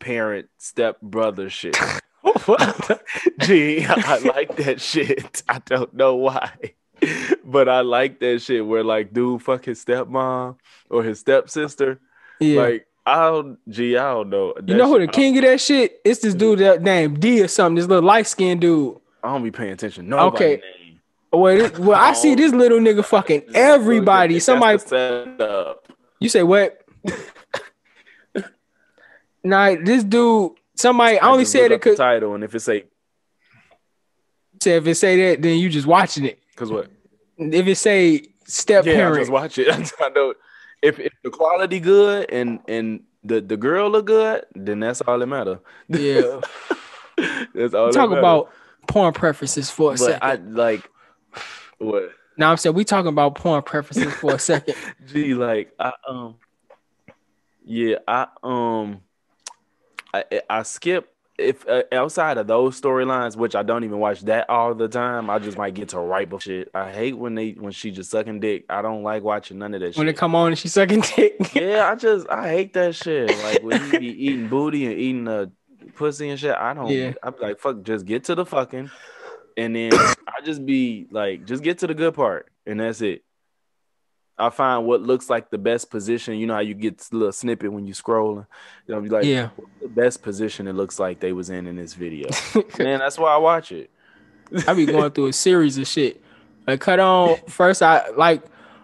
parent step brother shit. Gee, I like that shit. I don't know why, but I like that shit where like dude fuck his stepmom or his stepsister. yeah. Like I don't. Gee, I don't know. you That know who the shit- king of that shit? It's this dude that named D or something. This little light skinned dude. I don't be paying attention. Nobody Okay. name. Well, well, I see this little nigga fucking everybody. Somebody, the setup. you say what? nah, this dude. Somebody. I only just said it because title, and if it say say if it say that, then you just watching it. because what If it say step yeah, I just watch it. I know if, if the quality good and and the the girl look good, then that's all that matter. yeah. that's all. that Talk matter. about porn preferences for a But second. I like what? now I'm saying we talking about porn preferences for a second. Gee, like I um, yeah, I um, I I skip if uh, outside of those storylines, which I don't even watch that all the time. I just might get to right before shit. I hate when they when she just sucking dick. I don't like watching none of that when shit. it come on and she sucking dick. yeah, I just I hate that shit. Like when you be eating booty and eating the pussy and shit. I don't. Yeah. I'm like fuck. Just get to the fucking, and then I just be like, just get to the good part, and that's it. I find what looks like the best position. You know how you get a little snippet when you scrolling. You know, be like, yeah. the best position it looks like they was in in this video. Man, that's why I watch it. I be going through a series of shit. Like cut on first I like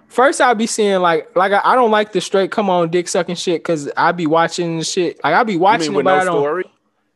first I be seeing like like I, I don't like the straight come on dick sucking shit because I be watching shit. Like I be watching it, no I don't story?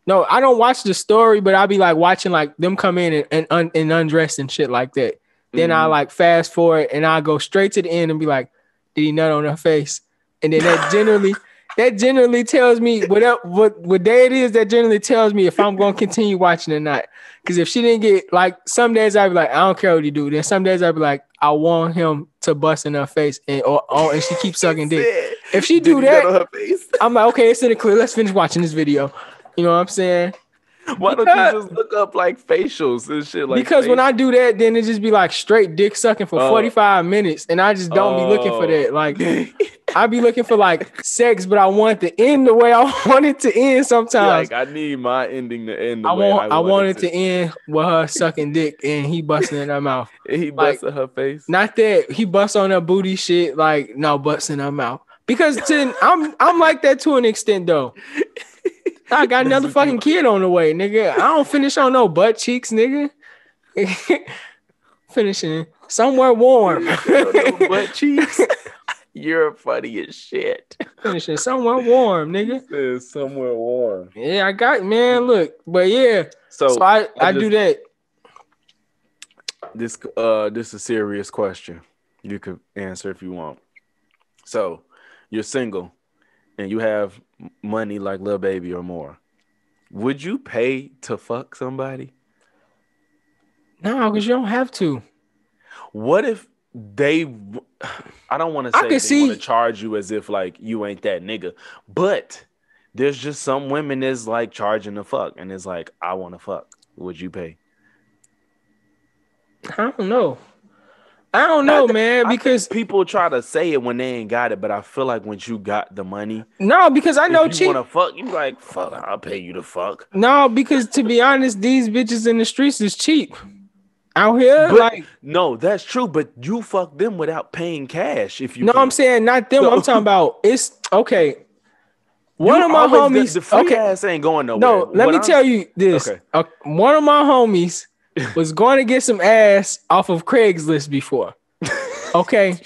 no, I don't watch the story, but I be like watching like them come in and and, un, and undress and shit like that. Then I Mhm. like fast forward and I go straight to the end and be like, did he nut on her face? And then that generally that generally tells me what what what day it is. That generally tells me if I'm gonna continue watching or not. Because if she didn't get like some days I'd be like, I don't care what you do. Then some days I'd be like, I want him to bust in her face and or, or and she keeps sucking dick. If she do that- her face? I'm like, okay, it's in the clear. Let's finish watching this video. You know what I'm saying? Why don't you just look up like facials and shit? Like because when I do that, then it just be like straight dick sucking for Oh. 45 minutes, and I just don't be looking for Oh. that. Like oh. I be looking for like sex, but I want it to end the way I want it to end. Sometimes like I need my ending to end. The I way want I, want want it to end with her sucking dick and he busting in her mouth. He like- her face. Not that he busts on her booty shit, like no busting her mouth. Because to, I'm I'm like that to an extent though. I got another That's what you fucking kid on the way, nigga. I don't finish on no butt cheeks, nigga. Finishing somewhere warm. butt cheeks. You're funny as shit. Finishing somewhere warm, nigga. Somewhere warm. Yeah, I got man. Look, but yeah. So, So I I, I do that. this uh this is a serious question. You could answer if you want. So you're single and you have money like Lil Baby or more. Would you pay to fuck somebody? No, because you don't have to. What if they I don't want to say they see- want to charge you as if like you ain't that nigga, but there's just some women that's like charging the fuck and it's like I want to fuck. Would you pay? I don't know. I don't know, man. Because people try to say it when they ain't got it, but I feel like once you got the money, no, because I know you want to fuck, you like fuck. I'll pay you to fuck. No, because to be honest, these bitches in the streets is cheap. Out here, But- like No, that's true, but you fuck them without paying cash. If you no, can. I'm saying not them. So- I'm talking about it's okay. You One of my homies. the, the free okay, ass ain't going nowhere. no, let What me I'm- tell you this. Okay. Uh, one of my homies was going to get some ass off of Craigslist before. Okay.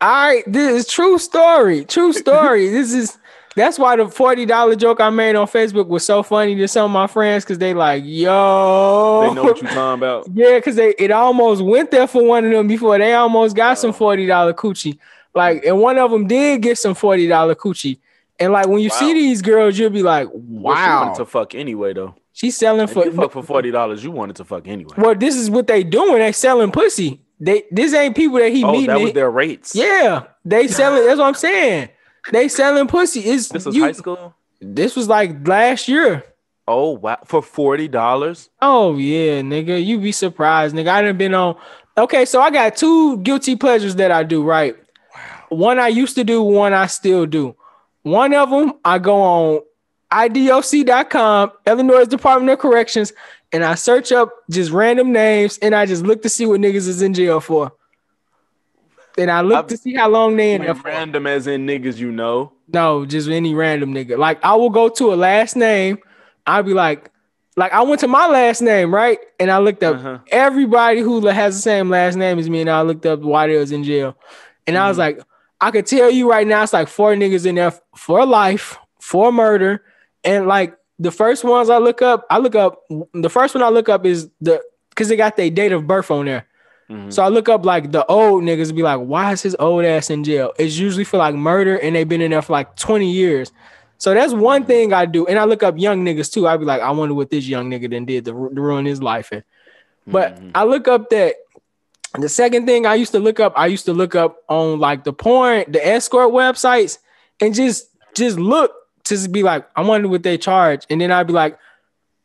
All right, this is true story. True story. This is That's why the forty dollar joke I made on Facebook was so funny to some of my friends because they like, yo, They know what you're talking about. yeah, because they it almost went there for one of them before. They almost got some oh. forty dollar coochie. Like, and one of them did get some forty dollar coochie. And like when you see these girls, you'll be like, Well, she wow, wanted to fuck anyway though. She's selling for. you fuck for forty dollars, you wanted to fuck anyway. well, this is what they doing. They selling pussy. They this ain't people that he Oh, meeting. that was their rates. yeah, they selling. that's what I'm saying. They selling pussy. Is This was you- high school. This was like last year. Oh wow, for forty dollars. Oh yeah, nigga, you be surprised, nigga. I done been on. Okay, so I got two guilty pleasures that I do. Right, Wow. one I used to do, one I still do. One of them I go on IDOC.com, Illinois Department of Corrections, and I search up just random names, and I just look to see what niggas is in jail for. And I look I've- to see how long they in there for. Random as in niggas you know. No, just any random nigga. Like I will go to a last name. I'll be like, like I went to my last name, right? And I looked up Uh-huh. everybody who has the same last name as me, and I looked up why they was in jail. And I was Mm-hmm. like, I could tell you right now, it's like four niggas in there for life, for murder. And like the first ones I look up, I look up the first one I look up is the because they got their date of birth on there. Mhm. So I look up like the old niggas and be like, why is his old ass in jail? It's usually for like murder and they've been in there for like 20 years. So that's one thing I do. And I look up young niggas too. I'd be like, I wonder what this young nigga then did to, ruin his life. And, but Mhm. I look up that the second thing I used to look up, I used to look up on like the porn, the escort websites, and just just look just be like, I wonder what they charge. And then I'd be like,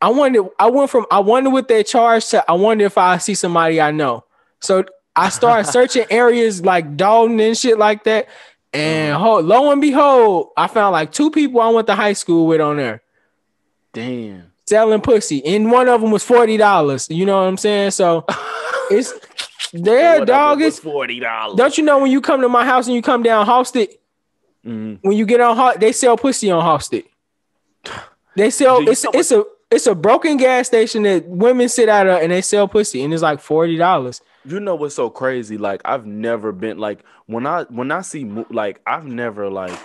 I wonder, I went from I wonder what they charge to I wonder if I see somebody I know. So I started searching areas like Dolton and shit like that. And mm-hmm. ho- lo and behold, I found like two people I went to high school with on there Damn. selling pussy, and one of them was forty dollars. You know what I'm saying? So it's there, dog. It's forty dollars. don't you know when you come to my house and you come down Halsted, Mhm. when you get on Hal- they sell pussy on Halsted. They sell you it's know it's a it's a broken gas station that women sit out of and they sell pussy and it's like forty dollars. You know what's so crazy? Like I've never been like when I when I see like I've never like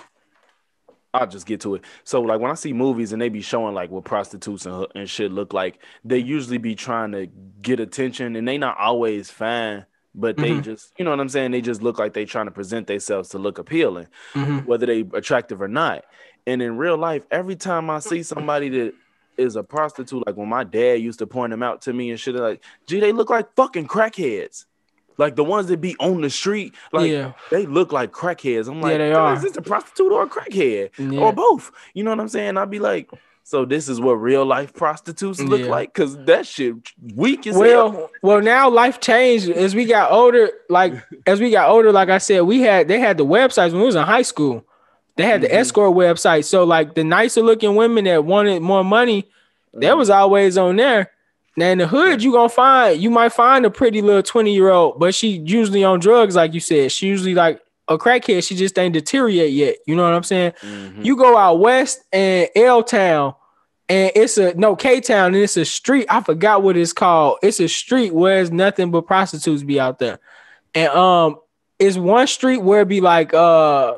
I'll just get to it. So like when I see movies and they be showing like what prostitutes and, and shit look like, they usually be trying to get attention and they not always fine, but they Mhm. just you know what I'm saying. They just look like they trying to present themselves to look appealing, Mhm. whether they attractive or not. And in real life, every time I see somebody that is a prostitute, like when my dad used to point them out to me and shit, like, gee, they look like fucking crackheads. Like the ones that be on the street, like Yeah. they look like crackheads. I'm like, yeah, they "Dude, are. is this a prostitute or a crackhead? Yeah. Or both? You know what I'm saying? I'd be like, so this is what real life prostitutes look Yeah. like? Cause that shit weak as hell. Well, well, now life changed as we got older. Like as we got older, like I said, we had they had the websites when we was in high school. They had the Mhm. escort website. So like the nicer looking women that wanted more money, that Mm-hmm. was always on there. Now in the hood, you gonna find you might find a pretty little 20 year old, but she usually on drugs, like you said. She usually like a crackhead, she just ain't deteriorate yet. You know what I'm saying? Mhm. You go out west and L Town, and it's a no K Town, and it's a street. I forgot what it's called. It's a street where it's nothing but prostitutes be out there, and um, it's one street where it be like uh,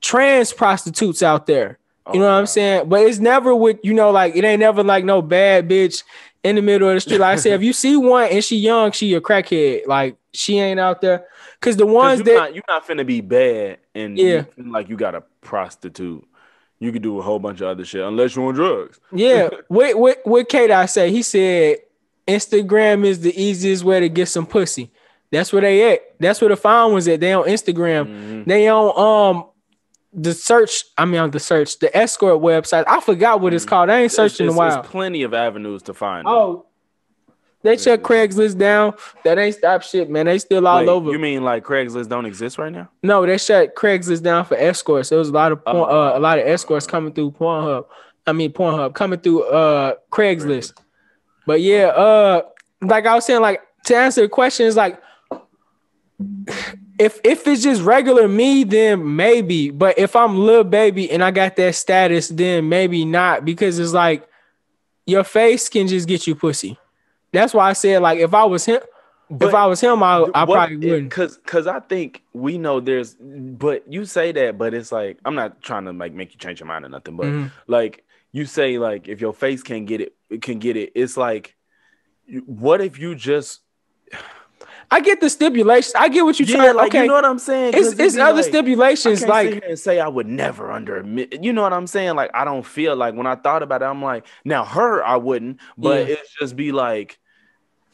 trans prostitutes out there. You know what I'm saying? But it's never with you know like it ain't never like no bad bitch in the middle of the street. Like I said, if you see one and she young, she a crackhead. Like she ain't out there because the ones you that not you not finna be bad and Yeah. like you got a prostitute. You could do a whole bunch of other shit unless you're on drugs. Yeah, what what what Kate I say? He said Instagram is the easiest way to get some pussy. That's where they at. That's where the found ones at. They on Instagram. Mhm. They on um the search. I mean on the search the escort website. I forgot what it's Mhm. called. I ain't searched in a while. There's plenty of avenues to find. them. They shut Craigslist down. That ain't stop shit, man. They still all Wait, over. You mean like Craigslist don't exist right now? No, they shut Craigslist down for escorts. There was a lot of porn, Oh. uh, a lot of escorts coming through Pornhub. I mean Pornhub coming through uh Craigslist. But yeah, uh, like I was saying, like to answer the question is like, if if it's just regular me, then maybe. But if I'm little baby and I got that status, then maybe not because it's like your face can just get you pussy. That's why I said like if I was him, if I was him, I, I probably wouldn't. Cause, cause I think we know there's, but you say that, but it's like I'm not trying to like make you change your mind or nothing, but Mhm. like you say, like if your face can get it, it can get it. It's like, what if you just I get the stipulations. I get what you yeah, trying. like okay, you know what I'm saying. it's it it's other like- I stipulations can't like and say I would never under. You know what I'm saying? Like I don't feel like when I thought about it, I'm like, now her I wouldn't, but Yeah. it's just be like,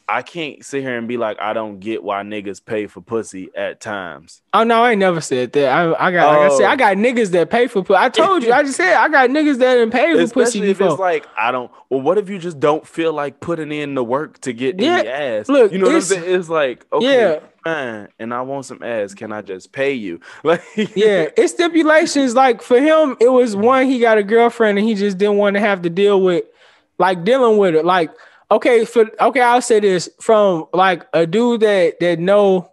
I can't sit here and be like, I don't get why niggas pay for pussy at times. Oh no, I ain't never said that. I, I got like I said, Oh. I got niggas that pay for pussy. I told you, I just said I got niggas that didn't pay for pussy Especially if it's like I don't. Well, what if you just don't feel like putting in the work to get Yeah, any ass? look, you know what I'm it's- saying? It's like okay, Yeah. fine, and I want some ass. Can I just pay you? Like yeah, it's stipulations. Like for him, it was one he got a girlfriend and he just didn't want to have to deal with, like dealing with it. Like okay, for okay, I'll say this from like a dude that that know,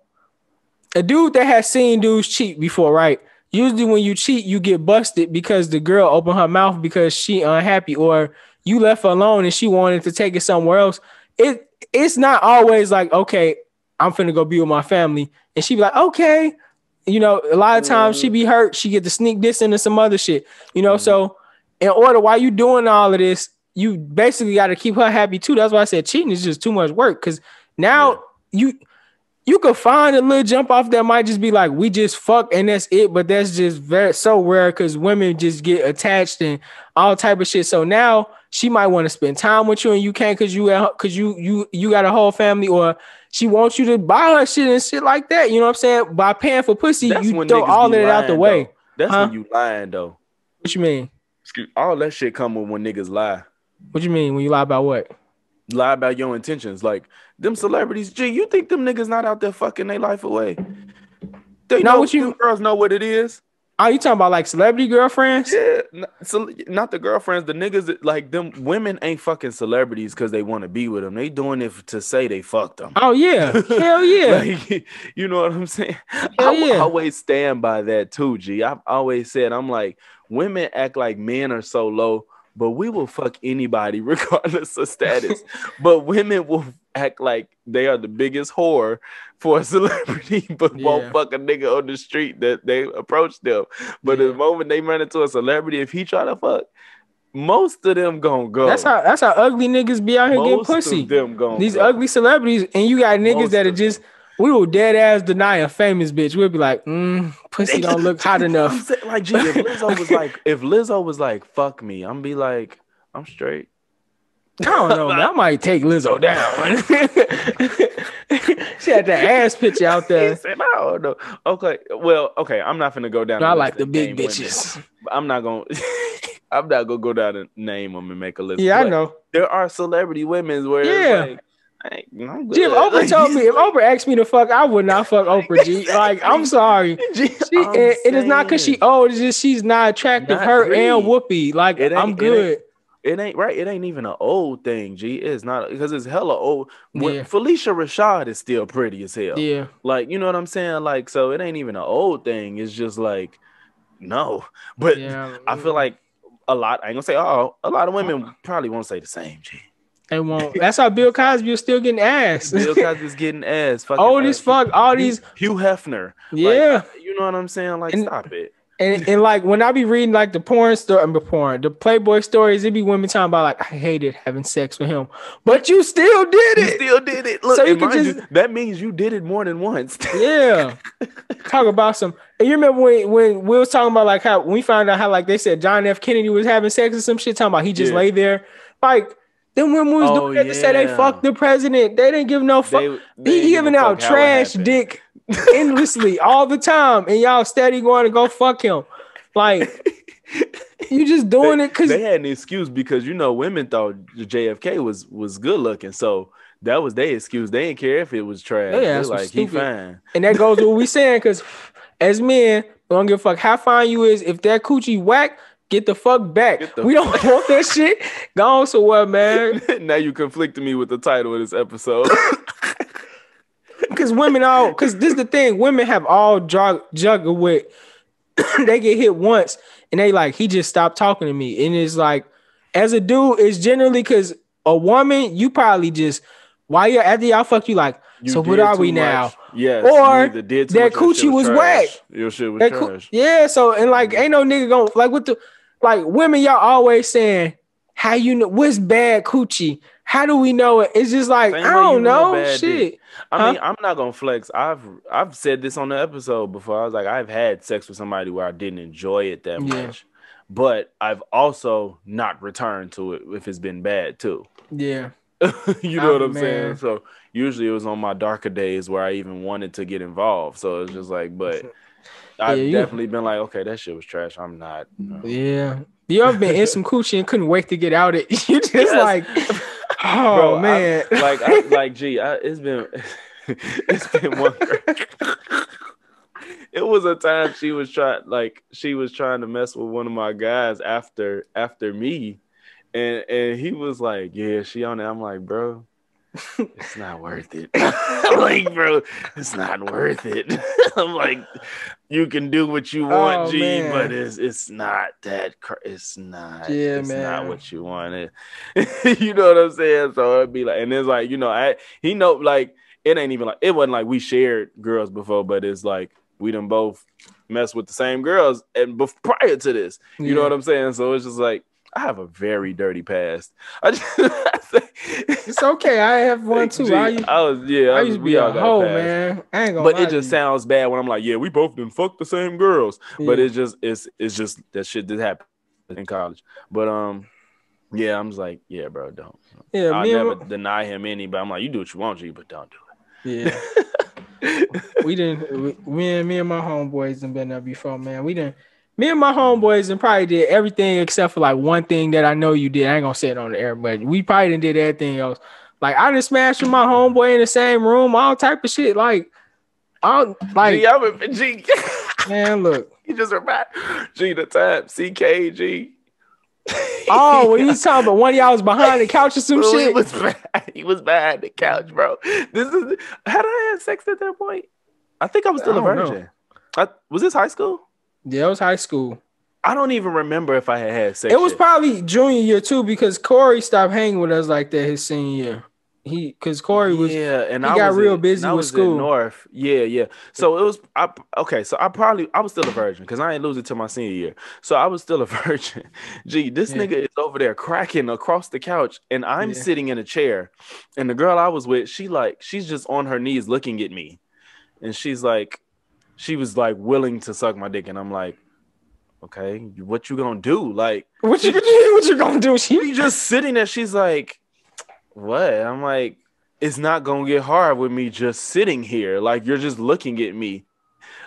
a dude that has seen dudes cheat before, right? Usually when you cheat, you get busted because the girl opened her mouth because she unhappy or you left her alone and she wanted to take it somewhere else. It it's not always like okay, I'm finna go be with my family, and she be like okay you know, a lot of times she be mm. hurt. She get to sneak this into some other shit. You know, mm. so in order while you doing all of this, you basically got to keep her happy too. That's why I said cheating is just too much work. Cause now you you could find a little jump off that might just be like we just fuck and that's it. But that's just very so rare because women just get attached and all type of shit. So now she might want to spend time with you and you can't because you because you you you got a whole family or she wants you to buy her shit and shit like that. You know what I'm saying? By paying for pussy, that's you throw all of it out the way. though. That's Huh? when you lying though. What you mean? Excuse, all that shit come with when niggas lie. What you mean when you lie about what? Lie about your intentions. Like them celebrities, gee, you think them niggas not out there fucking their life away? They Now know what you- girls know what it is. Are you talking about like celebrity girlfriends? Yeah, n- so not the girlfriends, the niggas that like them women ain't fucking celebrities because they want to be with them. They doing it to say they fucked them. Oh yeah, hell yeah. Like, you know what I'm saying? I yeah. always stand by that too, G. I've always said, I'm like, women act like men are so low, but we will fuck anybody regardless of status. but women will act like they are the biggest whore for a celebrity, but Yeah. won't fuck a nigga on the street that they approach them. But Yeah. the moment they run into a celebrity, if he try to fuck, most of them gonna go. That's how that's how ugly niggas be out here getting pussy. of them gonna These go. ugly celebrities, and you got niggas Most that are just we will dead ass deny a famous bitch. We'll be like, mm, pussy don't look hot enough. saying, like, gee, if Lizzo was like, if Lizzo was like, fuck me, I'm be like, I'm straight. I don't know, man. I might take Lizzo down. she had that ass picture out there. said, I don't know. Okay, well, okay, I'm not gonna go down. I like the big name women. bitches. I'm not gonna. I'm not gonna go down and name them and make a list. Yeah, I know. There are celebrity women where Yeah. like, I ain't- I'm Gee, if. Oprah told me, if Oprah asked me to fuck, I would not fuck Oprah. G, like I'm sorry. Gee, She, I'm it- it is not because she saying, old. It's just she's not attractive. Not her great. and Whoopi, like It I'm it good. It ain't right. It ain't even an old thing. G, it's not because it's hella old. When- Yeah. Phylicia Rashad is still pretty as hell. Yeah, Like, you know what I'm saying? Like, so it ain't even an old thing. It's just like, no. But yeah. I feel mm. like a lot, I ain't gonna say oh, a lot of women uh-uh. probably won't say the same, G. they won't. That's how Bill Cosby is still getting ass. Bill Cosby's getting ass. Fucking Old as uh, fuck. All these, Hugh Hefner. Like, yeah. you know what I'm saying? Like, And- stop it. And and like when I be reading like the porn story, I um, mean, porn, the Playboy stories, it be women talking about like I hated having sex with him, but you still did You it. still did it. Look, So you can just- you, that means you did it more than once. Yeah. Talk about some. And you remember when when we was talking about like how when we found out how like they said John F. Kennedy was having sex or some shit, talking about he just Yeah. lay there. Like then when we was Oh, doing that to say they yeah. fucked the president, they didn't give no fuck. They- they he giving out fuck how it trash dick endlessly all the time, and y'all steady going to go fuck him. Like you just doing they, it because they had an excuse because you know women thought the JFK was was good looking, so that was their excuse. They didn't care if it was trash. They're like he fine. And that goes with what we saying, because as men, we don't give a fuck how fine you is. If that coochie whack, get the fuck back. The we don't want that shit. Gone so what, man? now you conflicted me with the title of this episode. Because women all, because this is the thing, women have all jug, juggled with. they get hit once, and they like he just stopped talking to me, and it's like, as a dude, it's generally because a woman, you probably just Why you after y'all fuck you like? You so what are we much. now? Yes. Or did that much or your shit coochie was whack. Your shit was That trash. yeah. So and like, mm-hmm. ain't no nigga gonna like what the like women. Y'all always saying how you know what's bad coochie. How do we know it? It's just like Same I don't know know. Shit. dick. I mean, I'm not gonna flex. I've I've said this on the episode before. I was like, I've had sex with somebody where I didn't enjoy it that Yeah. much, but I've also not returned to it if it's been bad too. Yeah. you know Oh, what I'm man. saying? So usually it was on my darker days where I even wanted to get involved. So it's just like, but I've Yeah, you- definitely been like, okay, that shit was trash. I'm not. no. Yeah. You ever been in some coochie and couldn't wait to get out it? You just Yes. like, oh Bro, I- man. like, I, like, gee, I, it's been, it's been one. it was a time she was trying, like, she was trying to mess with one of my guys after after me, and and he was like, yeah, she on it. I'm like, bro. It's not worth it. I'm like, bro, it's not worth it. I'm like, you can do what you want, Oh, G, man. but it's it's not that. Cr- it's not. Yeah, it's not what you wanted. you know what I'm saying? So it'd be like, and it's like, you know, I he know like it ain't even like it wasn't like we shared girls before, but it's like we done both mess with the same girls and bef- prior to this. You know what I'm saying? So it's just like I have a very dirty past. I just It's okay. I have one too. Gee, I used, I was yeah, I I used to be all a hoe, man. I ain't gonna But it just you. sounds bad when I'm like, yeah, we both didn't fuck the same girls. But Yeah. it's just it's it's just that shit did happen in college. But um, yeah, I'm just like, yeah, bro, don't. yeah, I'll and never my- deny him any, but I'm like, you do what you want, G, but don't do it. yeah. we didn't. We, me and me and my homeboys done been there before, man. We didn't. Me and my homeboys and probably did everything except for like one thing that I know you did. I ain't gonna say it on the air, but we probably didn't did everything else. Like I just smashed with my homeboy in the same room, all type of shit. Like, all like G, I'm a, G, man, look. you just remember G the time CKG. Oh, when you was talking about one of y'all was behind the couch or some Bro, He shit. was bad. He was behind the couch, bro. This is had I had sex at that point? I think I was still I a virgin. I, was this high school? Yeah, it was high school. I don't even remember if I had had sex. It was yet. probably junior year too because Corey stopped hanging with us like that his senior year. He because Corey was yeah, and he I got real in- busy with school. North, yeah, yeah. So it was I, okay. So I probably I was still a virgin because I ain't lose it to my senior year. So I was still a virgin. Gee, this Yeah. nigga is over there cracking across the couch, and I'm Yeah. sitting in a chair, and the girl I was with, she like she's just on her knees looking at me, and she's like, she was like willing to suck my dick, and I'm like, okay, what you gonna do? Like, what you what you, what you gonna do? She she just sitting there. She's like, "What?" I'm like, "It's not gonna get hard with me just sitting here. Like you're just looking at me.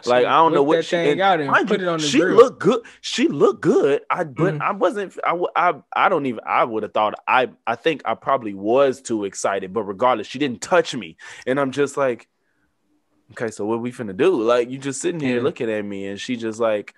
Like I don't know what she and out and put you, it on the She grill. looked good. She looked good. I but Mhm. I wasn't. I, I I don't even. I would have thought. I I think I probably was too excited. But regardless, she didn't touch me, and I'm just like, okay, so what we finna do? Like you just sitting here looking at me, and she just like.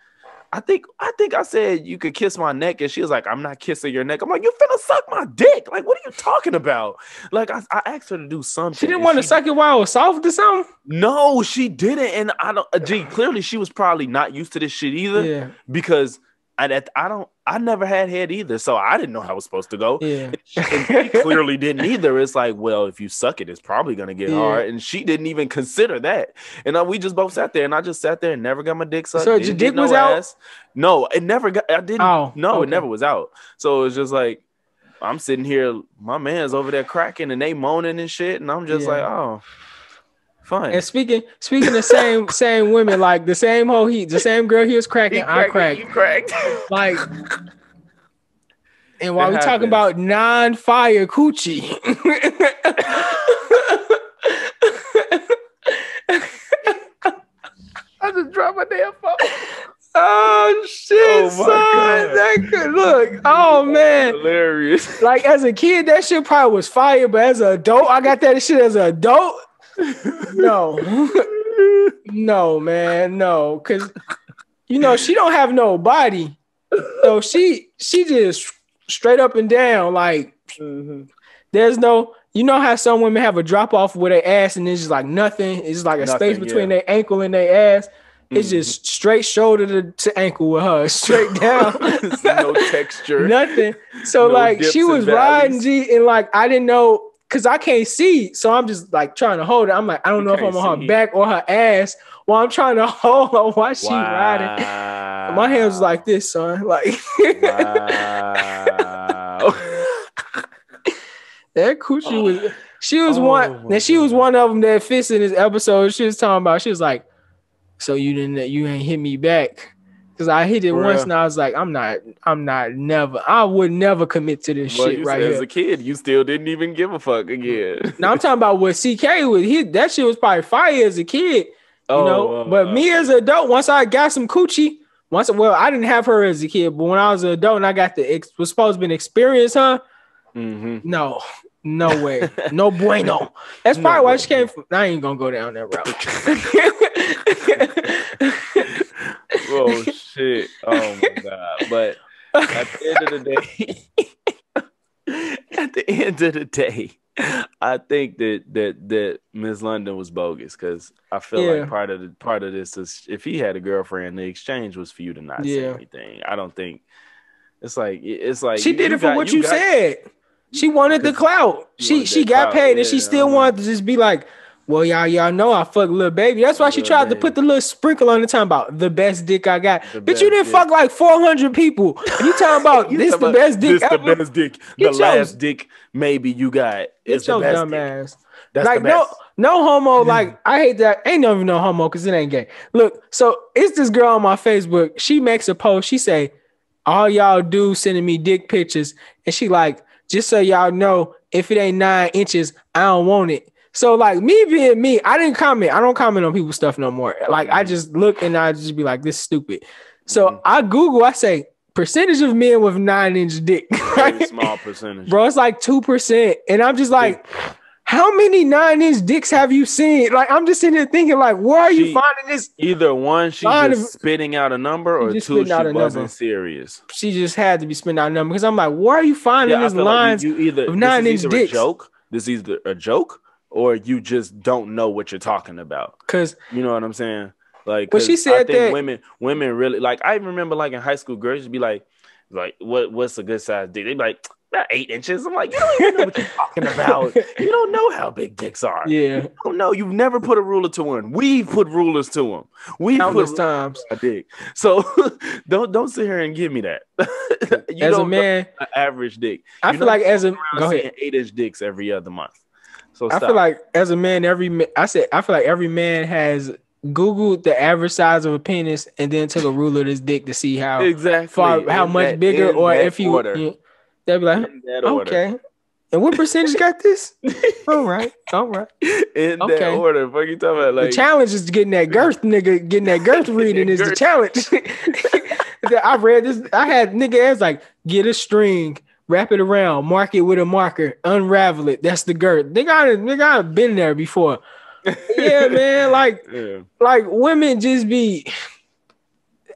I think I think I said you could kiss my neck, and she was like, "I'm not kissing your neck." I'm like, "You finna suck my dick? Like, what are you talking about?" Like, I, I asked her to do something. she didn't want to suck it while it was soft or something. No, she didn't, and I don't. Gee, clearly she was probably not used to this shit either, Yeah, because I that I don't. I never had head either, so I didn't know how it was supposed to go. yeah. And she clearly didn't either. It's like, well, if you suck it, it's probably gonna get Yeah. hard. And she didn't even consider that. And uh, we just both sat there, and I just sat there and never got my dick sucked. So your dick get was out? ass. No, it never got. I didn't. Oh, no, it never was out. So it's just like I'm sitting here, my man's over there cracking, and they moaning and shit, and I'm just Yeah. like, oh, fine. And speaking speaking the same same women, like the same whole he the same girl he was cracking, I cracked. You cracked. Like and while we talking about non-fire coochie. I just dropped my damn phone. oh shit, Oh, son. God. That could look. Oh, oh man. Hilarious. Like as a kid, that shit probably was fire, but as an adult, I got that shit as an adult. No, no, man, no, because you know she don't have no body, so she she just straight up and down. Like there's no, you know how some women have a drop off with their ass and it's just like nothing. It's just like a space between yeah. their ankle and their ass. It's Mhm. just straight shoulder to, to ankle with her, straight down. no texture. Nothing. So No like she was riding. G and like I didn't know cause I can't see. So I'm just like trying to hold it. I'm like, I don't You know if I'm on her back or her ass while I'm trying to hold her while she riding. My hands like this, son. Like wow. that coochie was she was Oh one and she was one of them that fits in this episode. She was talking about she was like, So you didn't you ain't hit me back. Cause I hit it For once and I was like, I'm not, I'm not never, I would never commit to this Well, shit right as here. a kid, you still didn't even give a fuck again. Now I'm talking about what CK was. He that shit was probably fire as a kid, you Oh, know. uh, but me as an adult, once I got some coochie, once well, I didn't have her as a kid, but when I was an adult and I got the ex, was supposed to be an experience her, mhm. no, no way, no bueno. That's No probably why way. she came from. I ain't gonna go down that route. oh shit! Oh my god! But at the end of the day, at the end of the day, I think that that that Miss London was bogus because I feel Yeah. like part of the part of this is if he had a girlfriend, the exchange was for you to not say anything. I don't think it's like it's like she did it for got- what you, got- said. She wanted the clout. she She wanted she that got clout, paid and she still wanted to just be like, well, y'all y'all know I fuck little baby. That's why she Lil tried to put the little sprinkle on the time about the best dick I got. The best you didn't dick. fuck like four hundred people. You talking about this talking the best dick This ever? the best dick. The Get your- last dick maybe you got the your best dumb dick. ass. That's like the no no homo. Like I hate that. Ain't no even no homo because it ain't gay. Look, so it's this girl on my Facebook. She makes a post. She say, "All y'all do sending me dick pictures," and she like, just so y'all know, if it ain't nine inches, I don't want it. So like me being me, I didn't comment. I don't comment on people's stuff no more. Like I just look and I just be like, this is stupid. So Mhm. I Google. I say percentage of men with nine inch dick. Very small percentage. bro. It's like two percent, and I'm just like, how many nine inch dicks have you seen? Like, I'm just sitting here thinking, like, where are you finding this? Either one, she Line just of- spitting out a number, or two, she wasn't number. serious. She just had to be spitting out a number because I'm like, where are you finding Yeah, these feel like lines? you, you either of nine-inch is either dicks. a joke, this is either a joke, or you just don't know what you're talking about. Because You know what I'm saying? Like, But she 'cause I said think that- women, women really like. I remember like in high school, girls would be like, like, what, what's a good size dick? They'd be like, about eight inches. I'm like, you don't even know what you're talking about. You don't know how big dicks are. yeah, You don't know. You've never put a ruler to one. We've put rulers to them. We put countless rulers times. a dick. So don't don't sit here and give me that. you as a man, average dick. I You're feel like as a go ahead. eight inch dicks every other month. So I feel like as a man, every ma- I said I feel like every man has Googled the average size of a penis and then took a ruler of his dick to see how exactly far how In much that- bigger or if you, order. you they'd be like, okay. And what percentage got this? all right, all right. in Okay. that order. Fuck you talking about? Like the challenge is getting that girth, nigga. Getting that girth reading is the challenge. I read this. I had nigga ass like get a string, wrap it around, mark it with a marker, unravel it. That's the girth. Nigga, I, nigga, I've been there before. yeah, man. Like, yeah. like women just be.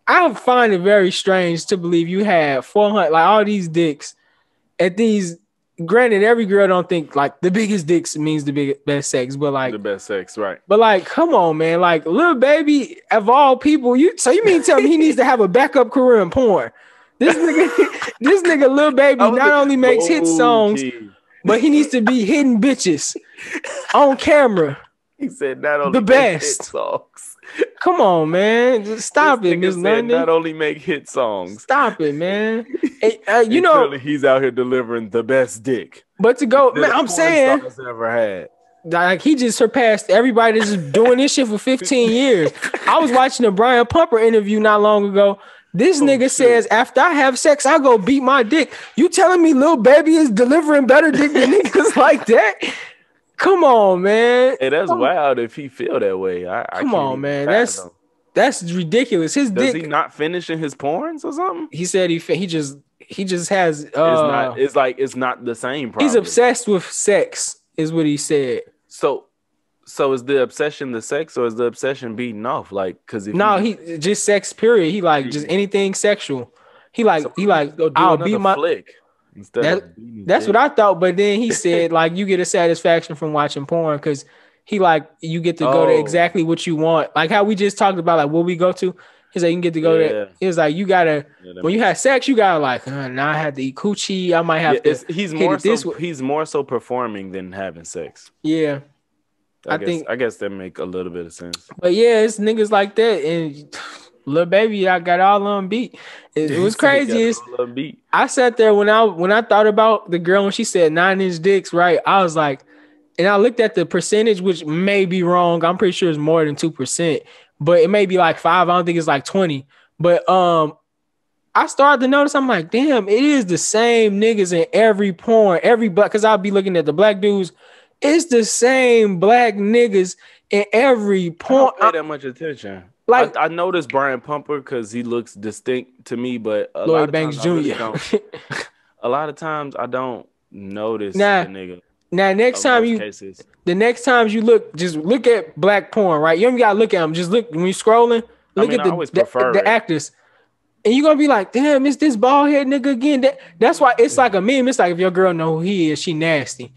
I find it very strange to believe you have 400, like all these dicks at these. Granted, every girl don't think like the biggest dicks means the big, best sex, but like the best sex, right? but like, come on, man. Like, little baby of all people, you so you mean tell me he needs to have a backup career in porn? This nigga, this nigga, little baby, not like, only makes hit songs, okay. but he needs to be hitting bitches on camera. He said not only The best. songs. Come on, man. Just stop This it, Miss London. Not only make hit songs. Stop it, man. Hey, uh, you And know, he's out here delivering the best dick. but to go, man, I'm saying, ever had. like he just surpassed everybody that's doing this shit for 15 years. I was watching a Brian Pumper interview not long ago. This Oh, nigga shit. says after I have sex, I go beat my dick. You telling me little baby is delivering better dick than niggas like that? Come on, man. Hey, that's Come- wild if he feel that way. I, I Come on, man. That's-. That's ridiculous. His Does dick. he not finishing his porns or something? He said he he just he just has. Uh, it's not. It's like it's not the same. Probably. he's obsessed with sex, is what he said. So, so is the obsession the sex or is the obsession beating off? Like, because if No, you, he just sex. Period. He like just anything sexual. He like so he like go do I'll beat my. flick instead That- That's dick. what I thought, but then he said like you get a satisfaction from watching porn because he like you get to go to Oh. exactly what you want, like how we just talked about, like what we go to. He's like, you can get to go Yeah. there. He was like, you gotta Yeah, when you have sex, you gotta like, uh, now I have to eat coochie. I might have Yeah, to. he's more so he's more so performing than having sex. Yeah, I, I guess, think- I guess that make a little bit of sense. but yeah, it's niggas like that, and little baby, I got all on beat. It, it was crazy. I sat there when I when I thought about the girl when she said nine inch dicks, right? I was like, and I looked at the percentage, which may be wrong. I'm pretty sure it's more than two percent, but it may be like five. I don't think it's like twenty. But um, I started to notice. I'm like, damn, it is the same niggas in every porn, every black. Because I'll be looking at the black dudes. It's the same black niggas in every I porn. don't pay that much attention. Like- I, I noticed Brian Pumper because he looks distinct to me, but a lot Lloyd of Banks times I Jr. don't- a lot of times I don't notice the nigga. now, next time you cases. the next time you look, just look at black porn, right? You don't even gotta look at them. Just look when you scrolling. I Look mean, at I the the, the actors, and you're gonna be like, "Damn, it's this bald head nigga again." That, that's why it's like a meme. It's like if your girl know who he is, she nasty.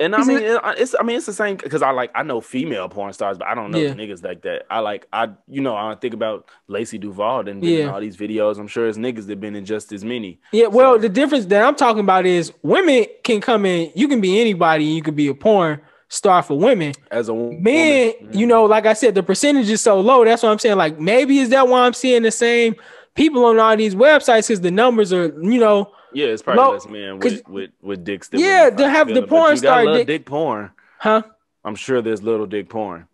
And I mean, it- it's I mean it's the same because I like I know female porn stars, but I don't know Yeah. niggas like that. I like I you know I think about Lacey Duvalle and Yeah. all these videos. I'm sure it's niggas that have been in just as many. Yeah, well, So- the difference that I'm talking about is women can come in. You can be anybody. You can be a porn star for women. As a woman, Men, you mm-hmm. know, like I said, the percentage is so low. That's what I'm saying. Like maybe is that why I'm seeing the same people on all these websites because the numbers are, you know, yeah, it's probably low- less men with with with dicks. That Yeah, to have the feeling, porn you star dick- dick porn. huh? I'm sure there's little dick porn.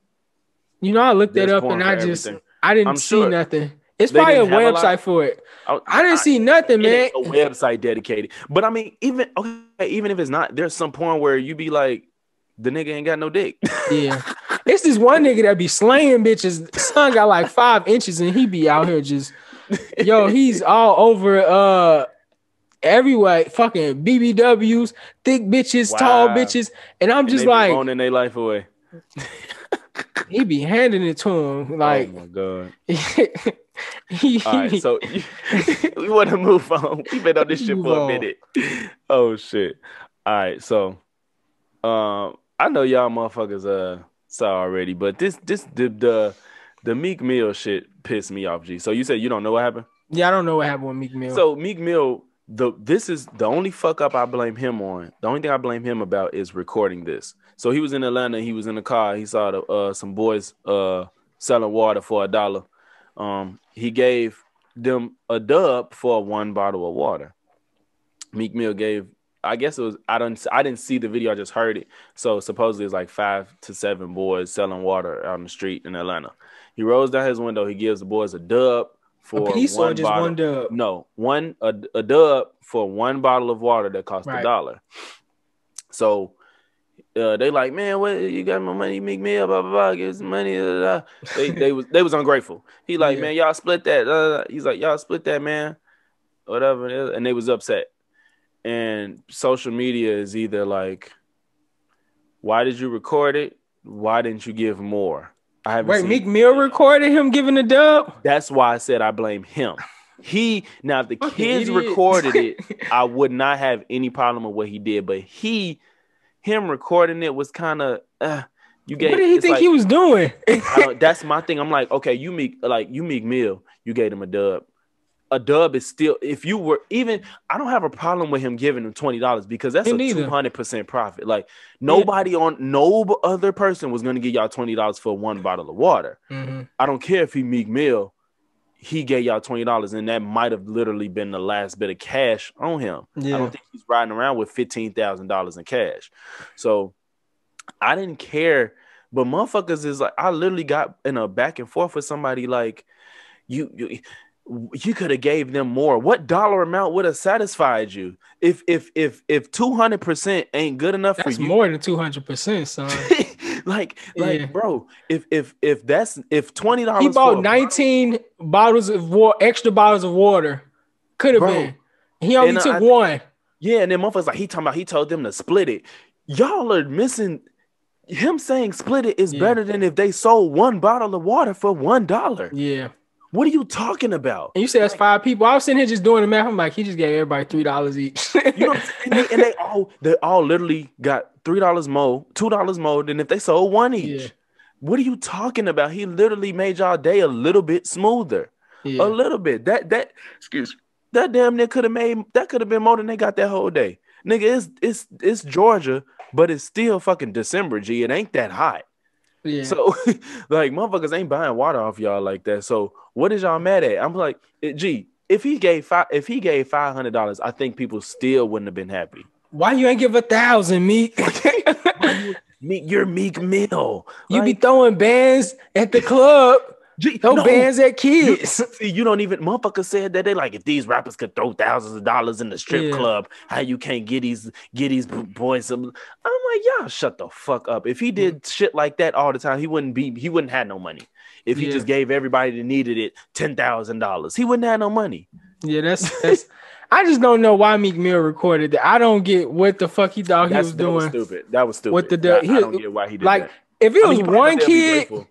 You know, I looked that up and I just everything. I didn't I'm see sure. nothing. It's They probably a didn't a website for it. I, I didn't see nothing, man. a website dedicated. But I mean, even okay, even if it's not, there's some porn where you be like, the nigga ain't got no dick. Yeah. It's this one nigga that be slaying bitches. Son got like five inches and he be out here just yo, he's all over uh everywhere. Fucking BBWs, thick bitches, tall bitches. And I'm And just they be like, owning their life away. he be handing it to him. Like oh my god. All right, so we want to move on. We've been on this shit for a minute. Oh shit. All right, so um, I know y'all motherfuckers uh saw already, but this this the the the Meek Mill shit pissed me off. G. So you said you don't know what happened? yeah, I don't know what happened with Meek Mill. So Meek Mill, the this is the only fuck up I blame him on. The only thing I blame him about is recording this. So he was in Atlanta. He was in the car. He saw the uh, some boys uh, selling water for a dollar. Um, he gave them a dub for one bottle of water. Meek Mill gave. I guess it was. I don't. I didn't see the video. I just heard it. So supposedly it's like five to seven boys selling water on the street in Atlanta. He rolls down his window. He gives the boys a dub for a piece one or just bottle. one dub? No, one a, a dub for one bottle of water that cost a Right. dollar. So uh, they like, man, what you got my money, Meek Mill, blah blah blah, give us money. blah, blah, blah." They they was they was ungrateful. He like, Yeah. man, y'all split that. uh, he's like, y'all split that, man, whatever. And they was upset. And social media is either like, why did you record it? Why didn't you give more? I Wait, seen Meek Mill recorded him giving a dub? that's why I said I blame him. He now if the Fucking kids idiot. recorded it, I would not have any problem with what he did. But he, him recording it was kind of uh, you gave. What did he think like- he was doing? I don't- that's my thing. I'm like, okay, you meek like you meek Mill, you gave him a dub. A dub is still if you were even I don't have a problem with him giving him twenty dollars because that's a two hundred percent profit. Like nobody on no other person was gonna give y'all twenty dollars for one bottle of water. Mhm. I don't care if he Meek Mill, he gave y'all twenty dollars, and that might have literally been the last bit of cash on him. I don't think he's riding around with fifteen thousand dollars in cash. So I didn't care, but motherfuckers is like I literally got in a back and forth with somebody like you. you you could have gave them more. What dollar amount would have satisfied you? If if if if two hundred percent ain't good enough That's for you, that's more than 200%, son. like like Yeah. bro, if if if that's if twenty dollars He bought 19 bottles of water, extra bottles of water. Could have been. He only took I- one. Yeah, and then motherfuckers like he talking about he told them to split it. Y'all are missing him saying split it is Yeah. better than if they sold one bottle of water for one dollar. Yeah. What are you talking about? And you said that's five people. I was sitting here just doing the math. I'm like, he just gave everybody three dollars each. You know what I'm saying? And they, and they all they all literally got three dollars more, two dollars more than if they sold one each. Yeah. What are you talking about? He literally made y'all day a little bit smoother. Yeah. A little bit. That that excuse me, that damn near could have made that could have been more than they got that whole day. Nigga, it's it's it's Georgia, but it's still fucking December, G. It ain't that hot. Yeah. So like motherfuckers ain't buying water off y'all like that. So what is y'all mad at? I'm like, eh, G, if he gave five if he gave five hundred dollars, I think people still wouldn't have been happy. Why you ain't give a thousand, Meek? Meek, you're Meek Mill. you be throwing bands at the club. G, Throw no, bands at kids. see, you don't even motherfuckers said that they like if these rappers could throw thousands of dollars in the strip Yeah. club, how you can't get these get these boys some. I'm like, y'all shut the fuck up. If he did shit like that all the time, he wouldn't be he wouldn't have no money. If he Yeah. just gave everybody that needed it ten thousand dollars, he wouldn't have no money. Yeah, that's that's. I just don't know why Meek Mill recorded that. I don't get what the fuck he thought he was that was doing. stupid. That was stupid. What the- I, I don't get why he did Like, that. if it I was mean, one have to be kid.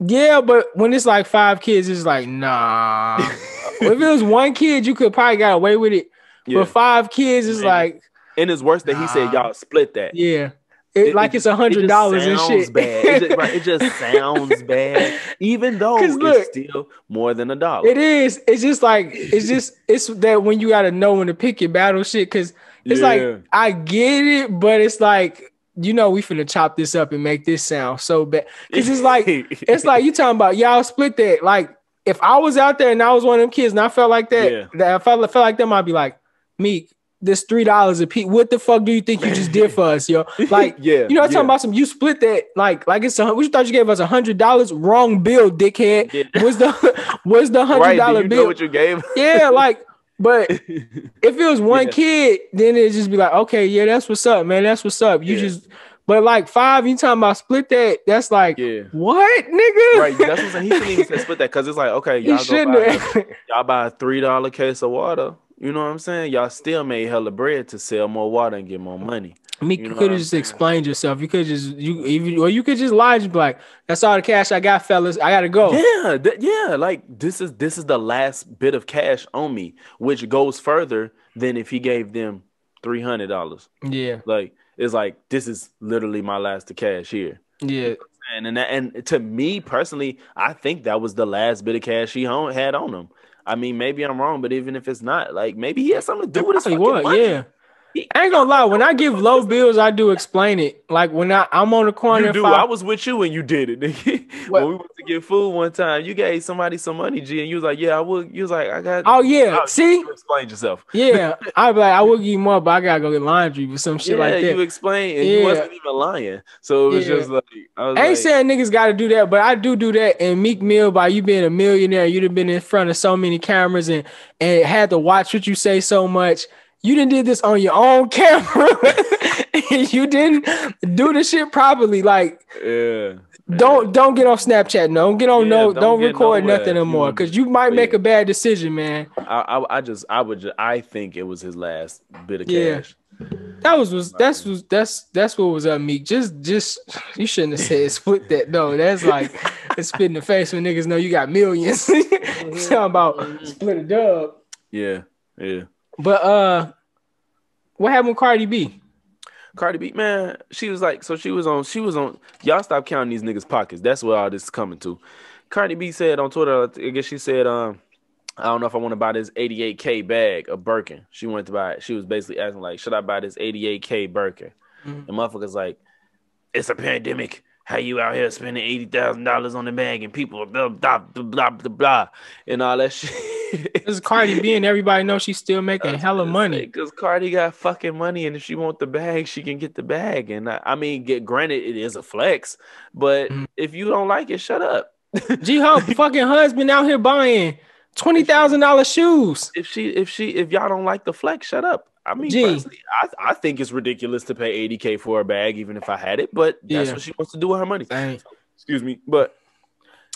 Yeah, but when it's like five kids, it's like nah. if it was one kid, you could probably got away with it. Yeah. But five kids is like, and it's worse that he said y'all split that. yeah, it, It- like it it's a hundred dollars and shit. Bad. It, just, right, it just sounds bad, even though look- it's still more than a dollar. It is. It's just like it's just it's that when you gotta know when to pick your battle shit. Cause it's Yeah. like I get it, but it's like you know we finna chop this up and make this sound so bad. Cause it's like it's like you talking about y'all split that. Like if I was out there and I was one of them kids and I felt like that, Yeah. that I felt, felt like them, I'd be like, Meek, this three dollars a piece. What the fuck do you think you just did for us, yo? Like, yeah, you know, I'm yeah. talking about some. You split that, like, like it's a. You thought you gave us a hundred dollars? Wrong bill, dickhead. Yeah. What's the what's the hundred right? Do you bill? know what you gave? yeah, like, but if it was one Yeah. kid, then it'd just be like, okay, yeah, that's what's up, man. That's what's up. You Yeah. just, but like five, you talking about split that? That's like, yeah. what, nigga? Right, that's what I'm saying. He shouldn't even say split that because it's like, okay, y'all go shouldn't buy, have. y'all buy a three dollar case of water. You know what I'm saying? Y'all still made hella bread to sell more water and get more money. Meek, You you could have just explained yourself. You could just you, you or you could just lie. Just be like, that's all the cash I got, fellas. I gotta go. Yeah, th- yeah. Like this is this is the last bit of cash on me, which goes further than if he gave them three hundred dollars. Yeah, Like it's like this is literally my last of cash here. yeah. And and that, and to me personally, I think that was the last bit of cash he had on him. I mean, maybe I'm wrong, but even if it's not, like maybe he has something to do with his fucking would, money. yeah. I ain't gonna lie. When I give low bills, I do explain it. Like when I I'm on the corner. You do. I- I was with you when you did it. when we went to get food one time, you gave somebody some money, G, and you was like, "Yeah, I would." You was like, "I got." oh yeah. Oh, See, you explained yourself. yeah. I'd be like, I will give you more, but I gotta go get laundry or some shit yeah, like that. you explained, and Yeah. you wasn't even lying. So it was Yeah. just like I was I ain't like, saying niggas got to do that, but I do do that. And Meek Mill, by you being a millionaire, you'd have been in front of so many cameras and and had to watch what you say so much. You didn't did this on your own camera. you didn't do the shit properly. Like, yeah. don't don't get on Snapchat. No, don't get on Yeah, no. don't Don't, record nowhere nothing anymore because you might make a bad decision, man. I, I I just I would just I think it was his last bit of Yeah. cash. That was was that's was that's that's what was up, Meek. Just just you shouldn't have said split that though. That's like it's spit in the face when niggas know you got millions. Mm-hmm. Talking about mm-hmm. split a dub. Yeah, yeah. But uh what happened with Cardi B? Cardi B, man, she was like, so she was on, she was on. Y'all stop counting these niggas' pockets. That's where all this is coming to. Cardi B said on Twitter, I guess she said, um, I don't know if I want to buy this 88k bag of Birkin. She wanted to buy it. She was basically asking like, should I buy this 88k Birkin? Mhm. And motherfuckers like, it's a pandemic. How you out here spending eighty thousand dollars on the bag and people are blah blah blah blah blah, blah and all that shit. Is Cardi B and everybody knows she's still making hella money. Because Cardi got fucking money, and if she want the bag, she can get the bag. And I, I mean, get granted, it is a flex, but Mhm. if you don't like it, shut up. G Hope fucking husband out here buying twenty thousand dollar shoes. If she, if she, if y'all don't like the flex, shut up. I mean, personally, I, I think it's ridiculous to pay eighty k for a bag, even if I had it. But that's Yeah. what she wants to do with her money. Dang. Excuse me. But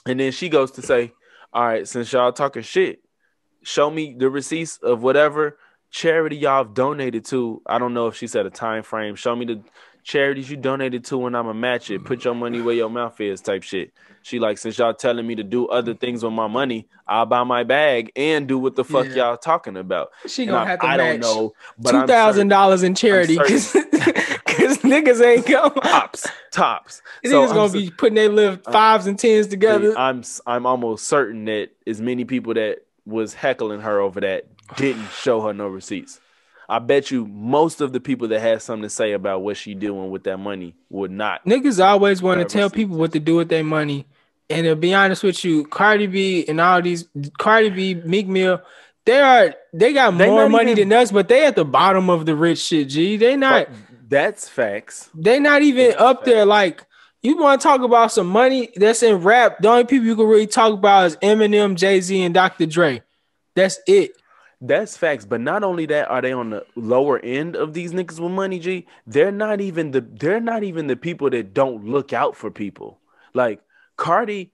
and then she goes to say, "All right, since y'all talking shit, show me the receipts of whatever charity y'all have donated to. I don't know if she said a time frame. Show me the charities you donated to, and I'ma match it. Put your money where your mouth is, type shit." She like, since y'all telling me to do other things with my money, I'll buy my bag and do what the fuck Yeah. y'all talking about. She And gonna I, have to I match don't know, but two thousand dollars in charity because Cause niggas ain't come. tops, tops. Niggas gonna be putting their little uh, fives and tens together. I'm I'm almost certain that as many people that was heckling her over that didn't show her no receipts. I bet you most of the people that had something to say about what she doing with that money would not. Niggas always want to tell people what to do with their money. And to be honest with you, Cardi B and all these Cardi B, Meek Mill, they are they got They more money even- than us, but they at the bottom of the rich shit. G, they not That's facts. they not even That's up there. Like you want to talk about some money that's in rap. The only people you can really talk about is Eminem, Jay Z, and Dr. Dre. That's it. That's facts. But not only that, are they on the lower end of these niggas with money, G? They're not even the they're not even the people that don't look out for people. Like Cardi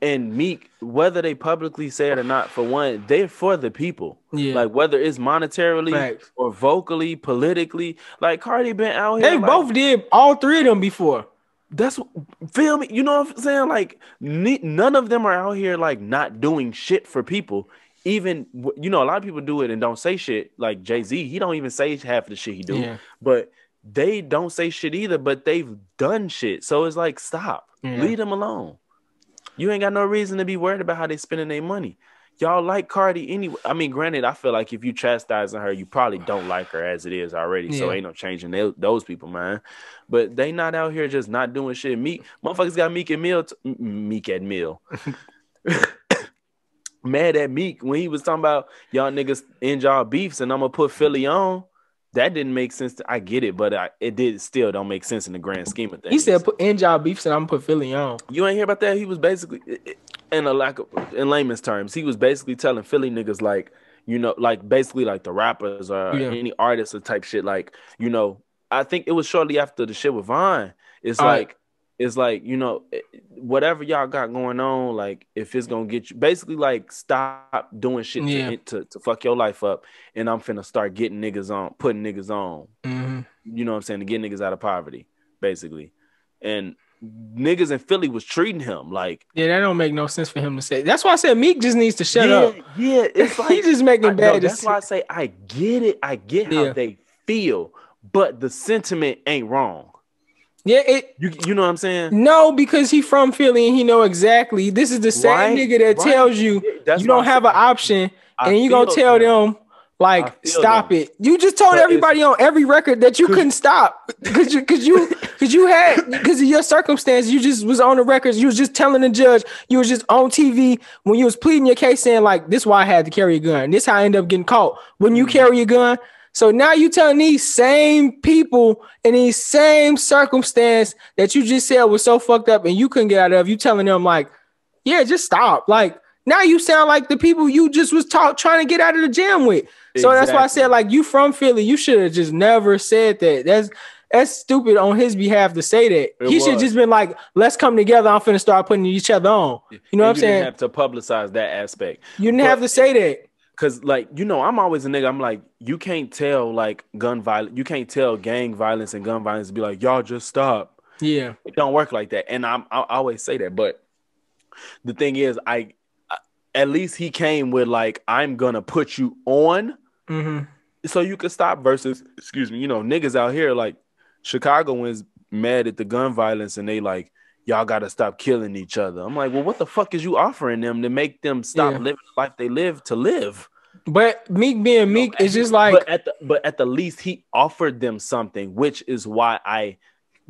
and Meek, whether they publicly say it or not, for one, they're for the people. Yeah. Like whether it's monetarily Facts. or vocally, politically. Like Cardi been out here. They like, both did all three of them before. That's feel me. You know what I'm saying? Like ne- none of them are out here like not doing shit for people. Even you know, a lot of people do it and don't say shit. Like Jay Z, he don't even say half of the shit he do. Yeah. But they don't say shit either. But they've done shit. So it's like stop, Yeah. leave them alone. You ain't got no reason to be worried about how they spending their money. Y'all like Cardi anyway. I mean, granted, I feel like if you chastising her, you probably don't like her as it is already. So ain't no changing tho- those people, man. But they not out here just not doing shit. Meek, motherfuckers got Meek and Mill, t- Meek at Mill. Mad at Meek when he was talking about y'all niggas end y'all beefs and I'm gonna put Philly on. That didn't make sense. To, I get it, but I, it did still don't make sense in the grand scheme of things. He said put in job beefs and I'm gonna put Philly on. You ain't hear about that? He was basically, in a lack of, in layman's terms, he was basically telling Philly niggas like, you know, like basically like the rappers or Yeah. any artists or type shit. Like, you know, I think it was shortly after the shit with Von. It's All right. It's like you know, eh, whatever y'all got going on, like if it's gonna get you, basically like stop doing shit Yeah. to, to to fuck your life up, and I'm finna start getting niggas on, putting niggas on Mhm. you know what I'm saying, to get niggas out of poverty, basically. And niggas in Philly was treating him like Yeah, that don't make no sense for him to say. That's why I said Meek just needs to shut yeah, up. Yeah, it's like he's just making I- no, bad that's why I say I get it. I get how they feel, but the sentiment ain't wrong. Yeah, it You you know what I'm saying? no because he from Philly and he know exactly. This is the same Right, nigga that right. tells you that's you don't have an option I and you gonna tell them. them like stop them. it. You just told But everybody on every record that you couldn't stop because you because you because you had because of your circumstance. You just was on the records. You was just telling the judge. You was just on TV when you was pleading your case, saying like this why I had to carry a gun. This how I end up getting caught when you Mm-hmm. carry a gun. So now you telling these same people in these same circumstance that you just said was so fucked up and you couldn't get out of. You telling them like, yeah, just stop. Like now you sound like the people you just was talk trying to get out of the jam with. So that's why I said like you from Philly, you should have just never said that. That's that's stupid on his behalf to say that. It he should just been like, let's come together. I'm finna start putting each other on. You know what I'm And saying? didn't have to publicize that aspect. you didn't but- have to say that. Cause like you know, I'm always a nigga. I'm like, you can't tell like gun violence. You can't tell gang violence and gun violence. to Be like, y'all just stop. Yeah. It don't work like that. And I'm I always say that. But the thing is, I at least he came with like, I'm gonna put you on hmm so you can stop. Versus, excuse me, you know, niggas out here like Chicagoans mad at the gun violence and they like. Y'all gotta stop killing each other. I'm like, well, what the fuck is you offering them to make them stop Yeah. living the life they live to live? But Meek being Meek No, is just like but at the but at the least he offered them something, which is why I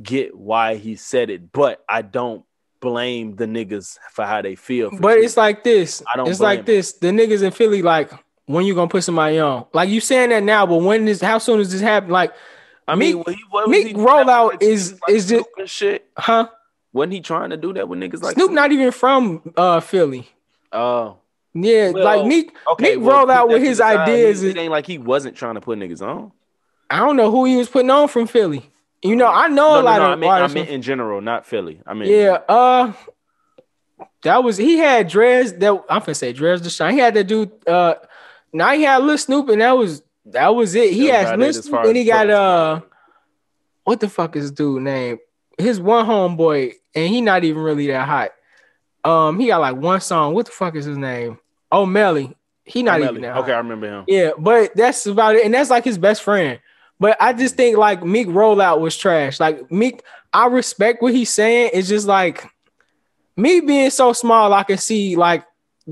get why he said it. But I don't blame the niggas for how they feel. for But it's like this. I don't It's like this. The niggas in Philly, like, when you gonna put somebody on? Like you saying that now, but when is how soon does this happen? Like, I mean, Meek- when he, what Meek rollout is- is just- shit. huh? Wasn't he trying to do that with niggas like Snoop not even from uh Philly. Oh, Yeah, Well, like Meek. okay. Meek well, rolled out with his ideas. It ain't like he wasn't trying to put niggas on. I don't know who he was putting on from Philly. You know, I know No, a no, lot no. of I meant, I meant in general, not Philly. I mean, yeah, uh, that was he had dreads. That I'm gonna say to shine. He had to do. Uh, now he had Lil Snoop, and that was that was it. He had Lil Snoop, and he got uh, what the fuck is dude name? His one homeboy, and he not even really that hot. Um, he got like one song. What the fuck is his name? Oh, Melly. He not Omelly. even that Okay, I remember him. Yeah, but that's about it, and that's like his best friend. But I just think like Meek rollout was trash. Like Meek, I respect what he's saying. It's just like me being so small, I can see like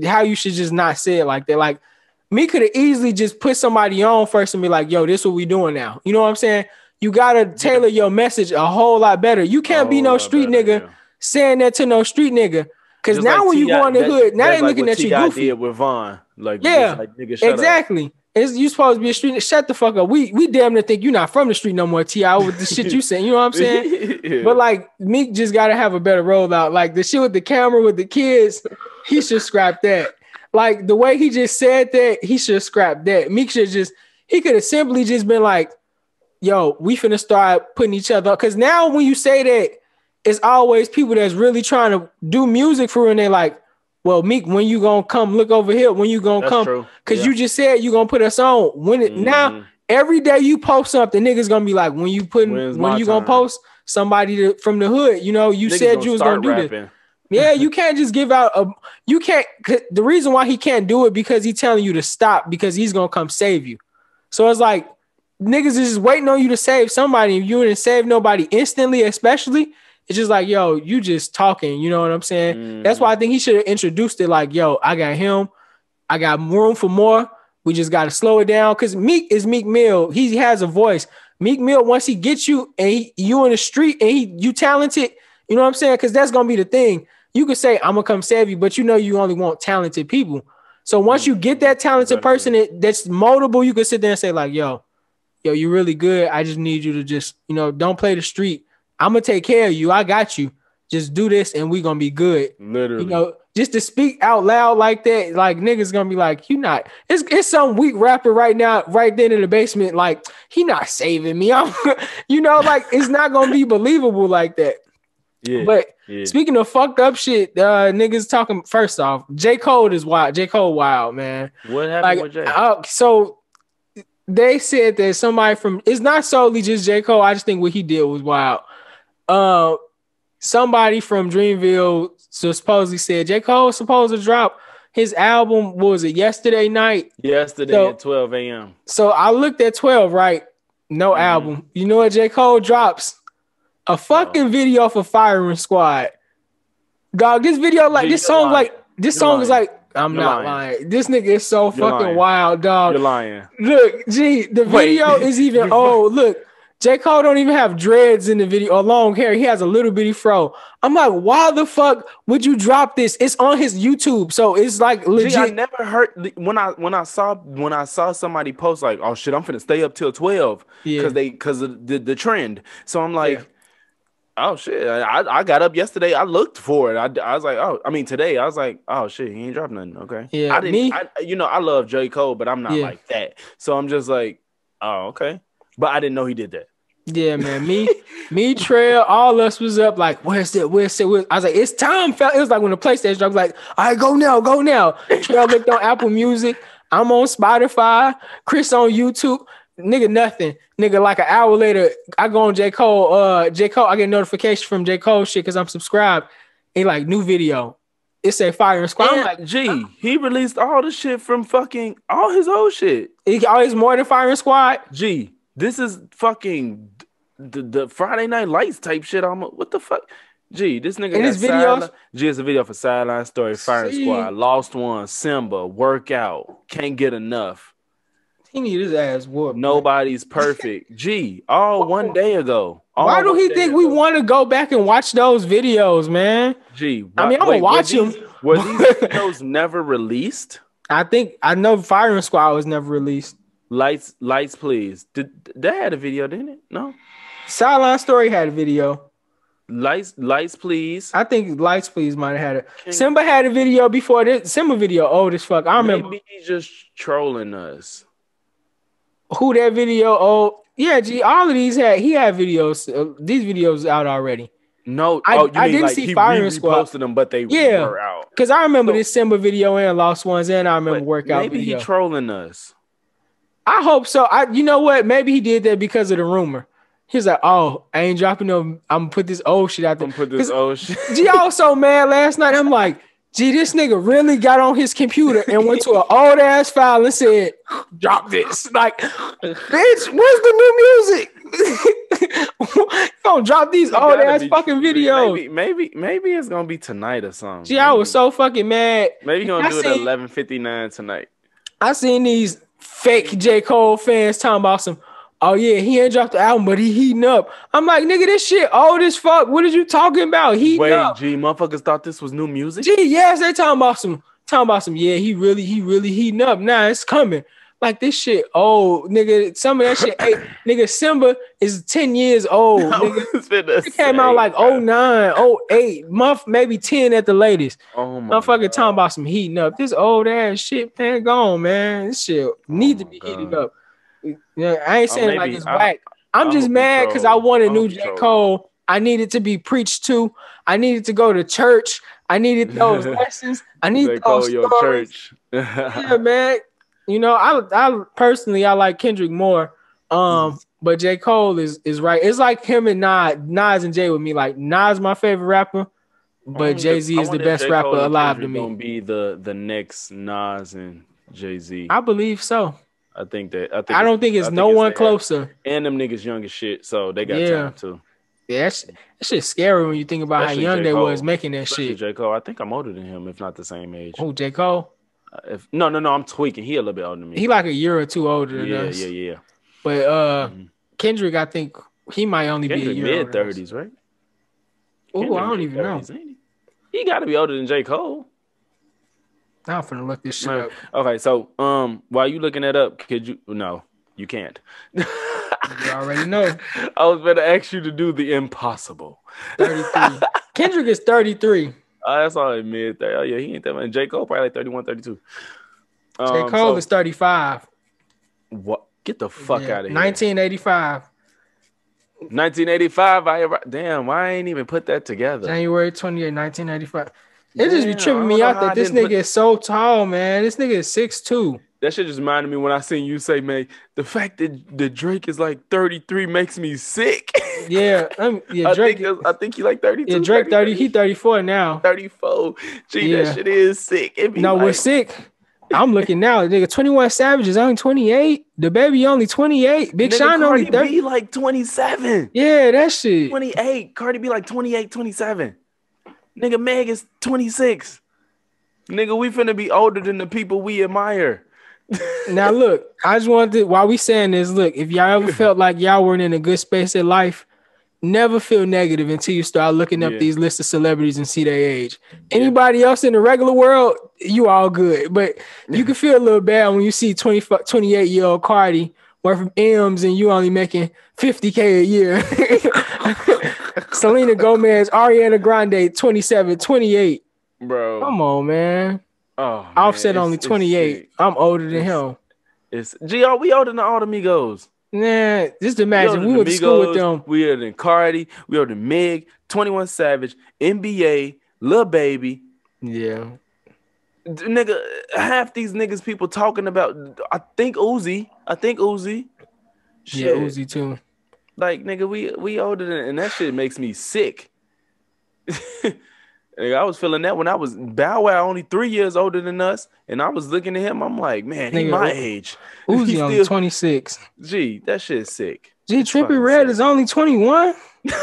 how you should just not say it like that. Like me could have easily just put somebody on first and be like, yo, this is what we doing now. You know what I'm saying? You gotta tailor your message a whole lot better. You can't be no street better, nigga yeah. saying that to no street nigga. Cause just now like when you go in the hood, now they looking at you goofy. Did with Von. Like yeah, like, nigga, exactly. Up. It's, you supposed to be a street. Shut the fuck up. We we damn near think you're not from the street no more. Ti with the shit you saying. You know what I'm saying? yeah. But like Meek just gotta have a better rollout. Like the shit with the camera with the kids, he should scrap that. Like the way he just said that, he should scrap that. Meek should just he could have simply just been like, "Yo, we finna start putting each other." Because now when you say that, it's always people that's really trying to do music for and they like, well, Meek, when you gonna come look over here? When you gonna that's come? Because yeah. you just said you gonna put us on. When it mm-hmm. now every day you post something, niggas gonna be like, when you putting When's when you time? gonna post somebody to, from the hood, you know, you niggas said you was gonna do rapping. this. Yeah, you can't just give out a. You can't. The reason why he can't do it because he's telling you to stop because he's gonna come save you. So it's like niggas is just waiting on you to save somebody. If you didn't save nobody instantly, especially, it's just like, yo, you just talking. You know what I'm saying? Mm. That's why I think he should have introduced it like, yo, I got him. I got room for more. We just got to slow it down because Meek is Meek Mill. He has a voice. Meek Mill, once he gets you and he, you in the street and he you talented, you know what I'm saying? Because that's gonna be the thing. You could say I'm gonna come save you, but you know you only want talented people. So once you get that talented person that's moldable, you can sit there and say like, yo, yo, you're really good. I just need you to just, you know, don't play the street. I'm gonna take care of you. I got you. Just do this and we gonna be good. Literally. You know, just to speak out loud like that, like niggas gonna be like, you not. It's it's some weak rapper right now, right then in the basement, like he not saving me. I'm, you know, like it's not gonna be believable like that. Yeah. But yeah. speaking of fucked up shit, uh, niggas talking. First off, J Cole is wild. J Cole wild man. What happened like, with J? Uh, so they said that somebody from it's not solely just J Cole. I just think what he did was wild uh, somebody from Dreamville supposedly said J. Cole supposed to drop his album. was it yesterday night? Yesterday so, at 12 a.m. So I looked at 12, right? No mm-hmm. album. You know what J. Cole drops? A fucking oh. video for Firing Squad. Dog, this video, like this song, like this song is like I'm You're not lying. lying. This nigga is so You're fucking lying. wild, dog. You're lying. Look, gee, the video is even old. Look, J. Cole don't even have dreads in the video or long hair. He has a little bitty fro. I'm like, why the fuck would you drop this? It's on his YouTube, so it's like legit. Gee, I never heard when I when I saw when I saw somebody post like, oh shit, I'm finna stay up till 12 because yeah. they because of the, the trend. So I'm like. Yeah. Oh shit! I, I got up yesterday. I looked for it. I, I was like, oh, I mean today. I was like, oh shit, he ain't dropped nothing. Okay. Yeah. I didn't. Me? I, you know, I love J Cole, but I'm not yeah. like that. So I'm just like, oh okay. But I didn't know he did that. Yeah, man. Me, me, Trail, all us was up like, where's it? Where's it? Where's... I was like, it's time, fell. It was like when the PlayStation I was like, all right, go now, go now. Trail looked on Apple Music. I'm on Spotify. Chris on YouTube. Nigga, nothing. Nigga, like an hour later, I go on J. Cole. Uh, J. Cole, I get notification from J. Cole shit because I'm subscribed. And like new video. It said Fire Squad. I'm like, gee, he released all the shit from fucking all his old shit. He always more than Fire Squad. Gee, this is fucking the, the Friday Night Lights type shit. I'm what the fuck? Gee, this nigga. In his videos, Gee, it's a video for Sideline Story, Fire? Squad, Lost One, Simba, Workout, Can't Get Enough. He need his ass whooped. Nobody's perfect. Gee, all one day ago. Why do he think ago. we want to go back and watch those videos, man? Gee, I mean, I'm gonna watch were them. These, were these videos never released? I think I know Firing Squad was never released. Lights, lights, please. Did that had a video, didn't it? No. Sideline Story had a video. Lights, lights, please. I think Lights, please might have had it. Simba had a video before this. Simba video old as fuck. I remember. Maybe he's just trolling us. Who that video? Oh, yeah. Gee, all of these had he had videos. Uh, these videos out already. No, I, oh, I didn't like see Firing Squad. Posted them, but they yeah. were out. Because I remember so, this Simba video and Lost Ones, and I remember workout. Maybe video. he trolling us. I hope so. I, you know what? Maybe he did that because of the rumor. He's like, oh, I ain't dropping no. I'm gonna put this old shit out there. I'm put this old shit. G also mad last night. I'm like, Gee, this nigga really got on his computer and went to an old ass file and said, "Drop this." Like, bitch, where's the new music? don't drop these It old ass fucking videos. Maybe, maybe, maybe it's gonna be tonight or something. Gee, I was so fucking mad. Maybe he gonna I do it at eleven fifty nine tonight. I seen these fake J. Cole fans talking about some, oh yeah, he ain't dropped the album, but he heating up. I'm like, nigga, this shit old as fuck. What are you talking about? He Wait, up. G, motherfuckers thought this was new music. Gee, yes, they talking about some, talking about some, yeah, he really, he really heating up. Nah, it's coming. Like this shit old, nigga. Some of that shit, hey, nigga, Simba is 10 years old. Nigga. It came out like bro. 09, 08, month, maybe 10 at the latest. Oh my Motherfucker God. talking about some heating up. This old ass shit, man, gone, man. This shit oh need to be heated God. Up. Yeah, I ain't Oh, saying like it's I- whack. I'm I just mad because I wanted I new J. Cole. I needed to be preached to. I needed to go to church. I needed those lessons. I need those stories. church. Yeah, man. You know, I I personally I like Kendrick more. Um, but J. Cole is is right. It's like him and Nas, Nas and Jay with me. Like Nas my favorite rapper, but Jay Z is the best rapper alive to me. Gonna be the the next Nas and Jay Z. I believe so. I think that. I think. I don't think it's I no one the- closer. And them niggas young as shit, so they got Yeah. time too. Yeah, that's that shit's scary when you think about Especially how young J. they Cole. was making that Especially shit. J Cole. I think I'm older than him, if not the same age. Oh, J. Cole. Uh, If no, no, no, I'm tweaking. He a little bit older than me. He like a year or two older than yeah, us. yeah, yeah. Yeah. But uh Mhm. Kendrick, I think he might only Kendrick be a year mid older than us. thirties, right? Oh, I don't even know. mid-thirties, ain't He, he got to be older than J Cole. I'm finna look this shit Man, up. Okay, so um, while you looking that up, could you? No, you can't. You already know. I was to ask you to do the impossible. 33. Kendrick is 33. Oh, that's all in mid thirty. Oh yeah, he ain't that man. J Cole probably like 31, 32. J. Um, Cole so- is 35. what? Get the fuck Yeah, out of here. 1985, 1985. I damn, why I ain't even put that together? January 28, 1985. It just be tripping me out that this nigga put- is so tall, man. This nigga is 6'2. That shit just reminded me when I seen you say, man, the fact that the Drake is like 33 makes me sick. Yeah, um, yeah, I Drake. think that's- I think he like 32. Yeah, Drake 30. He 34 now. 34. Gee, Yeah. that shit is sick. No, like, we're sick. I'm looking now. Nigga, 21 Savage is only 28. The baby only 28. Big nigga, Sean only Cardi 30. B like 27. Yeah, that shit. 28. Cardi B like 28, 27. Nigga, Meg is 26. Nigga, we finna be older than the people we admire. Now look, I just wanted to, while we saying this, look, if y'all ever felt like y'all weren't in a good space in life, never feel negative until you start looking up Yeah. these lists of celebrities and see their age. Anybody else in the regular world, you all good. But you can feel a little bad when you see 20, 28 year old Cardi worth M's and you only making 50K a year. Selena Gomez, Ariana Grande, 27, 28. Bro. Come on, man. Oh, man, Offset it's- only 28. I'm older than him. It's G, are we older than all the Migos? Nah, just imagine we than went to school with them. We older than Cardi. We older than Meg, 21 Savage, NBA, Lil Baby. Yeah. Nigga, half these niggas people talking about. I think Uzi. I think Uzi. Yeah, Shit. Uzi too. Like nigga, we we older than, and that shit makes me sick. Nigga, I was feeling that when I was Bow Wow, only three years older than us, and I was looking at him. I'm like, man, he Nigga, my age. He only still- 26. Gee, that shit's sick. Gee, Trippie Redd sick. is only 21.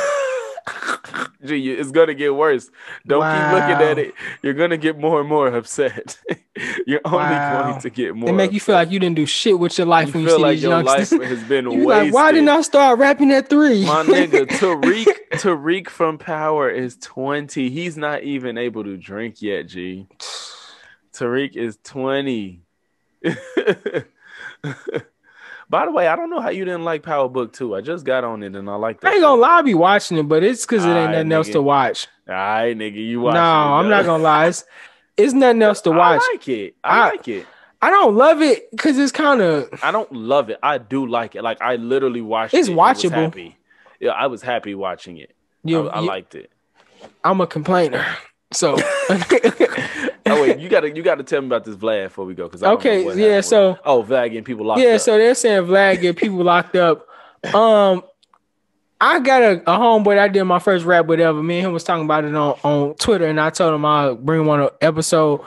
Gee, it's gonna get worse. Don't keep looking at it. You're gonna get more and more upset. You're only Wow. going to get more. They make you feel like you didn't do shit with your life You when you feel see like these your youngsters. life has been you wasted. like, why didn't I start rapping at three? My nigga Tariq Tariq from Power is 20. He's not even able to drink yet, G. Tariq is 20. By the way, I don't know how you didn't like Power Book 2. I just got on it and I like that. I ain't gonna lie, I be watching it, but it's because it ain't Aight, nothing else to watch. All right, nigga, you watch. No, watch I'm not gonna lie. It's, it's nothing else to watch. I like it. I, I- like it. I don't love it because it's kind of I don't love it. I do like it. Like I literally watched It's it. watchable. happy. Yeah, I was happy watching it. you. I, I liked it. I'm a complainer, so Oh wait, you gotta you gotta tell me about this Vlad before we go because Okay, yeah, so- oh Vlad getting people locked up. yeah. up. So they're saying Vlad get people locked up. Um, I got a, a homeboy that I did my first rap with ever. Me and him was talking about it on, on Twitter, and I told him I'll bring him on an episode.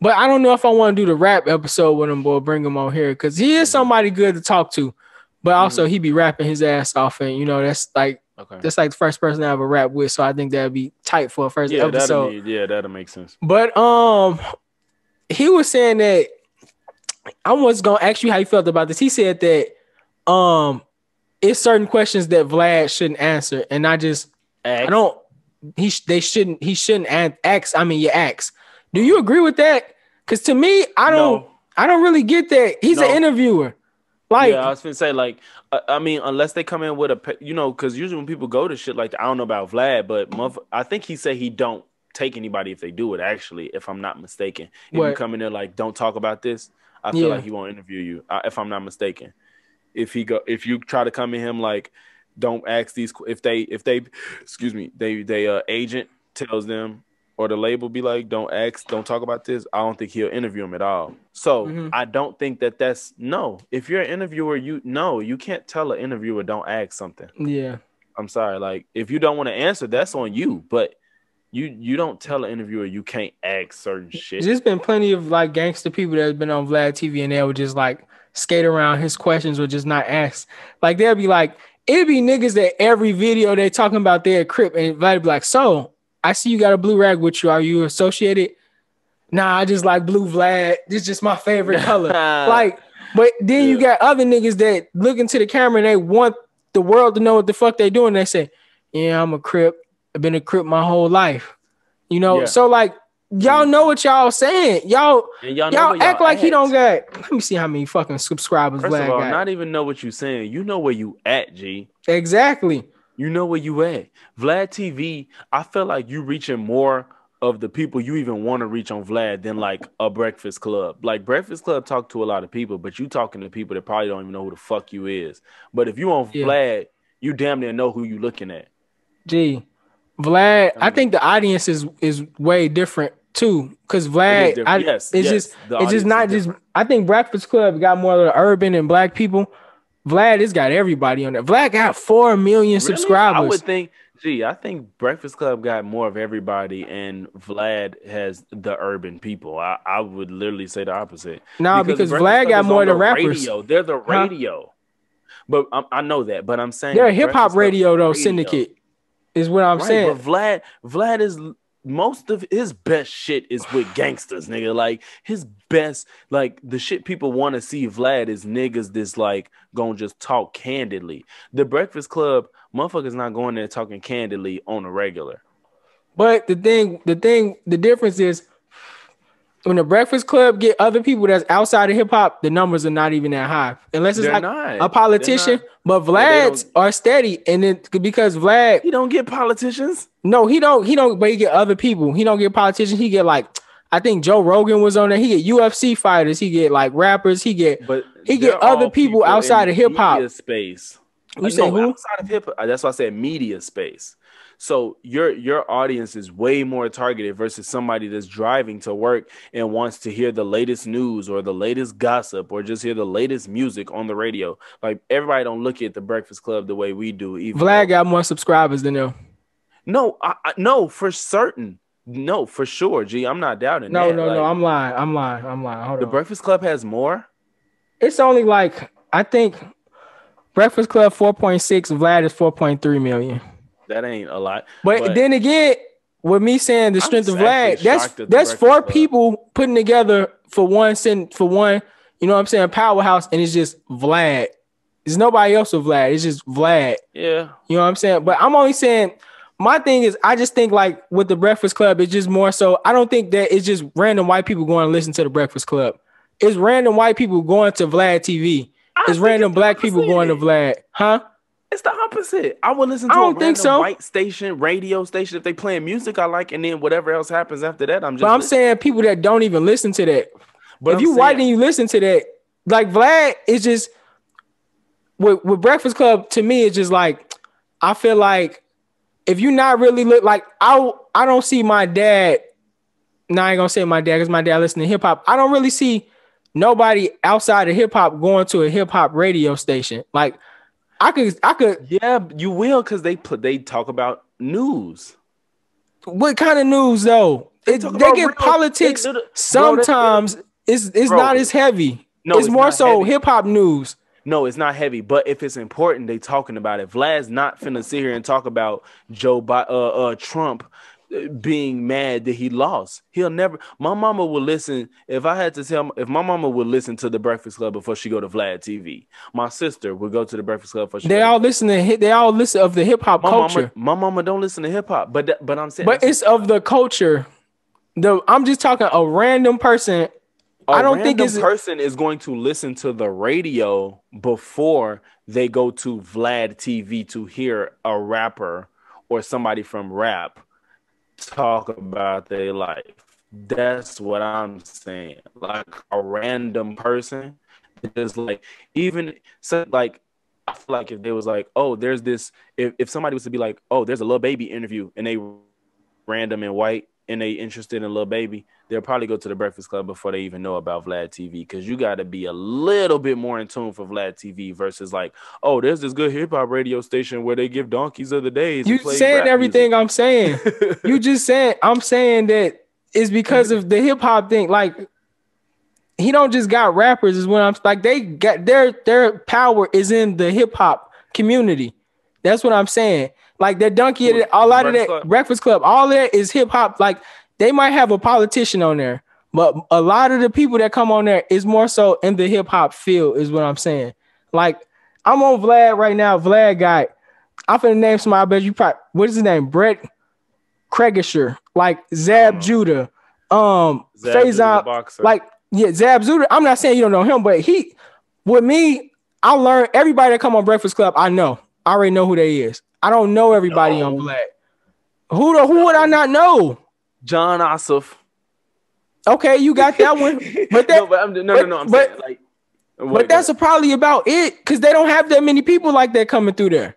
But I don't know if I want to do the rap episode with him, or bring him on here because he is somebody good to talk to. But also he be rapping his ass off, and you know that's like Okay. that's like the first person I ever rap with. So I think that'd be tight for a first Yeah, that'll episode. be, yeah, that'll make sense. But um, he was saying that I was gonna ask you how you felt about this. He said that um, it's certain questions that Vlad shouldn't answer, and I just I don't. He they shouldn't. He shouldn't ask. I mean, you ask. Do you agree with that? Because to me, I don't. No. I don't really get that. He's an interviewer. Like, yeah, I was gonna say like, I mean, unless they come in with a, you know, because usually when people go to shit like that, I don't know about Vlad, but I think he said he don't take anybody if they do it. Actually, if I'm not mistaken, if you come in there like, don't talk about this, I feel Yeah. like he won't interview you. If I'm not mistaken, if he go, if you try to come in him like, don't ask these. If they, if they, excuse me, they, they uh agent tells them. Or the label be like, don't ask, don't talk about this. I don't think he'll interview him at all. So Mhm. I don't think that that's no. If you're an interviewer, you no, you can't tell an interviewer don't ask something. yeah, I'm sorry. Like if you don't want to answer, that's on you. But you you don't tell an interviewer you can't ask certain shit. there's been plenty of like gangster people that have been on Vlad TV, and they would just like skate around his questions or just not ask. Like they'll be like, it'd be niggas that every video they talking about their crip, and Vlad be like, so I see you got a blue rag with you. Are you associated? Nah, I just like blue Vlad. This is just my favorite color. like, but then you got other niggas that look into the camera and they want the world to know what the fuck they doing. They say, "Yeah, I'm a crip. I've been a crip my whole life." You know, Yeah. so like y'all mm. know what y'all saying. Y'all and y'all, y'all where act like he don't got. Let me see how many fucking subscribers First Vlad of all, got. not even know what you saying. You know where you at, G. exactly. You know where you at. Vlad TV, I feel like you reaching more of the people you even want to reach on Vlad than like a Breakfast Club. Like Breakfast Club talk to a lot of people, but you talking to people that probably don't even know who the fuck you is. But if you on Yeah. Vlad, you damn near know who you looking at. Gee, Vlad. I think the audience is is way different too. Cause Vlad, different. I, Yes, it's yes, just it's just not just. I think Breakfast Club got more of the urban and black people. Vlad has got everybody on there. Vlad got four million Really? subscribers. I would think, gee, I think Breakfast Club got more of everybody, and Vlad has the urban people. I, I would literally say the opposite. Nah, because Breakfast Vlad Club got more than the rappers. Radio. They're the Huh? radio. But I, I know that. But I'm saying They're a hip hop radio though radio. syndicate. Is what I'm right, saying. But Vlad, Vlad is most of his best shit is with gangsters, nigga. Like his best, like the shit people want to see Vlad is niggas that's like gonna just talk candidly. The Breakfast Club, motherfuckers not going there talking candidly on a regular. But the thing, the thing, the difference is when the Breakfast Club get other people that's outside of hip hop, the numbers are not even that high, unless it's They're like not. a politician. But Vlad's are steady, and it because Vlad, He don't get politicians. No, he don't, he don't, but he get other people. He don't get politicians. He get like, I think Joe Rogan was on there. He get UFC fighters. He get like rappers. He get. But He get other all people outside of hip-hop. space. You Uh, say no, who? outside of hip hop. That's why I said media space. So your your audience is way more targeted versus somebody that's driving to work and wants to hear the latest news or the latest gossip or just hear the latest music on the radio. Like everybody don't look at the Breakfast Club the way we do. Even Vlad though- got more subscribers than them. No, I, I, no, for certain, no, for sure. Gee, I'm not doubting. No, that. no, no. I'm lying. I'm lying. I'm lying. Hold the on. Breakfast Club has more. it's only like I think Breakfast Club 4.6, Vlad is 4.3 million. That ain't a lot. But, But- then again, with me saying the strength of Vlad, that's shocked at the that's four Club. people putting together for one for one, you know what I'm saying, powerhouse, and it's just Vlad. There's nobody else with Vlad. It's just Vlad. Yeah. You know what I'm saying? But I'm only saying my thing is I just think like with the Breakfast Club, it's just more so I don't think that it's just random white people going to listen to the Breakfast Club. It's random white people going to Vlad TV. I It's random the black people going to. Vlad. Huh? It's the opposite. I would listen I to a don't think random so. white station, radio station if they playing music I like, and then whatever else happens after that, I'm just. But I'm listening. saying people that don't even listen to that. But if I'm you white saying- and you listen to that, like Vlad is just with with Breakfast Club. To me, it's just like I feel like if you not really look like I I don't see my dad. Now I ain't gonna say my dad because my dad listen to hip hop. I don't really see nobody outside of hip hop going to a hip hop radio station. Like I could, I could. Yeah, you will because they put they talk about news. What kind of news though? They, it, they get real, politics. They, sometimes bro, it's it's bro, not as heavy. No, it's, it's more so hip hop news. No, it's not heavy. But if it's important, they talking about it. Vlad's not finna sit here and talk about Joe uh, uh, Trump being mad that he lost. He'll never. My mama would listen if I had to tell. If my mama would listen to the Breakfast Club before she go to Vlad TV, my sister would go to the Breakfast Club. Before she they all listen to. They all listen of the hip hop culture. Mama, my mama don't listen to hip hop, but but I'm saying. But it's of the culture. The I'm just talking a random person. A I don't think it's person is going to listen to the radio before they go to Vlad TV to hear a rapper or somebody from rap talk about their life. That's what I'm saying. Like a random person, just like even so, like I feel like if they was like, oh, there's this. If if somebody was to be like, oh, there's a little Baby interview, and they random and white, and they interested in little Baby, they'll probably go to the Breakfast Club before they even know about Vlad TV because you got to be a little bit more in tune for Vlad TV versus like, oh, there's this good hip hop radio station where they give donkeys of the days. You saying everything music. I'm saying. you just said I'm saying that it's because of the hip hop thing. Like he don't just got rappers is when I'm like they got their their power is in the hip hop community. That's what I'm saying. Like that donkey, a lot of that. Breakfast Club, all that is hip hop. Like they might have a politician on there, but a lot of the people that come on there is more so in the hip hop field, is what I'm saying. Like I'm on Vlad right now. Vlad guy, I'm finna name somebody. I bet you probably what is his name? Brett Kreischer, like Zab uh, Judah, um, Faizon, like yeah, Zab Judah. I'm not saying you don't know him, but he with me, I learned everybody that come on Breakfast Club. I know, I already know who they is. I don't know everybody no. on Vlad. Who the who would I not know? Jon Ossoff. Okay, you got that one. But that, no, but I'm, no, no, no, I'm but, saying like. But that's probably about it because they don't have that many people like that coming through there.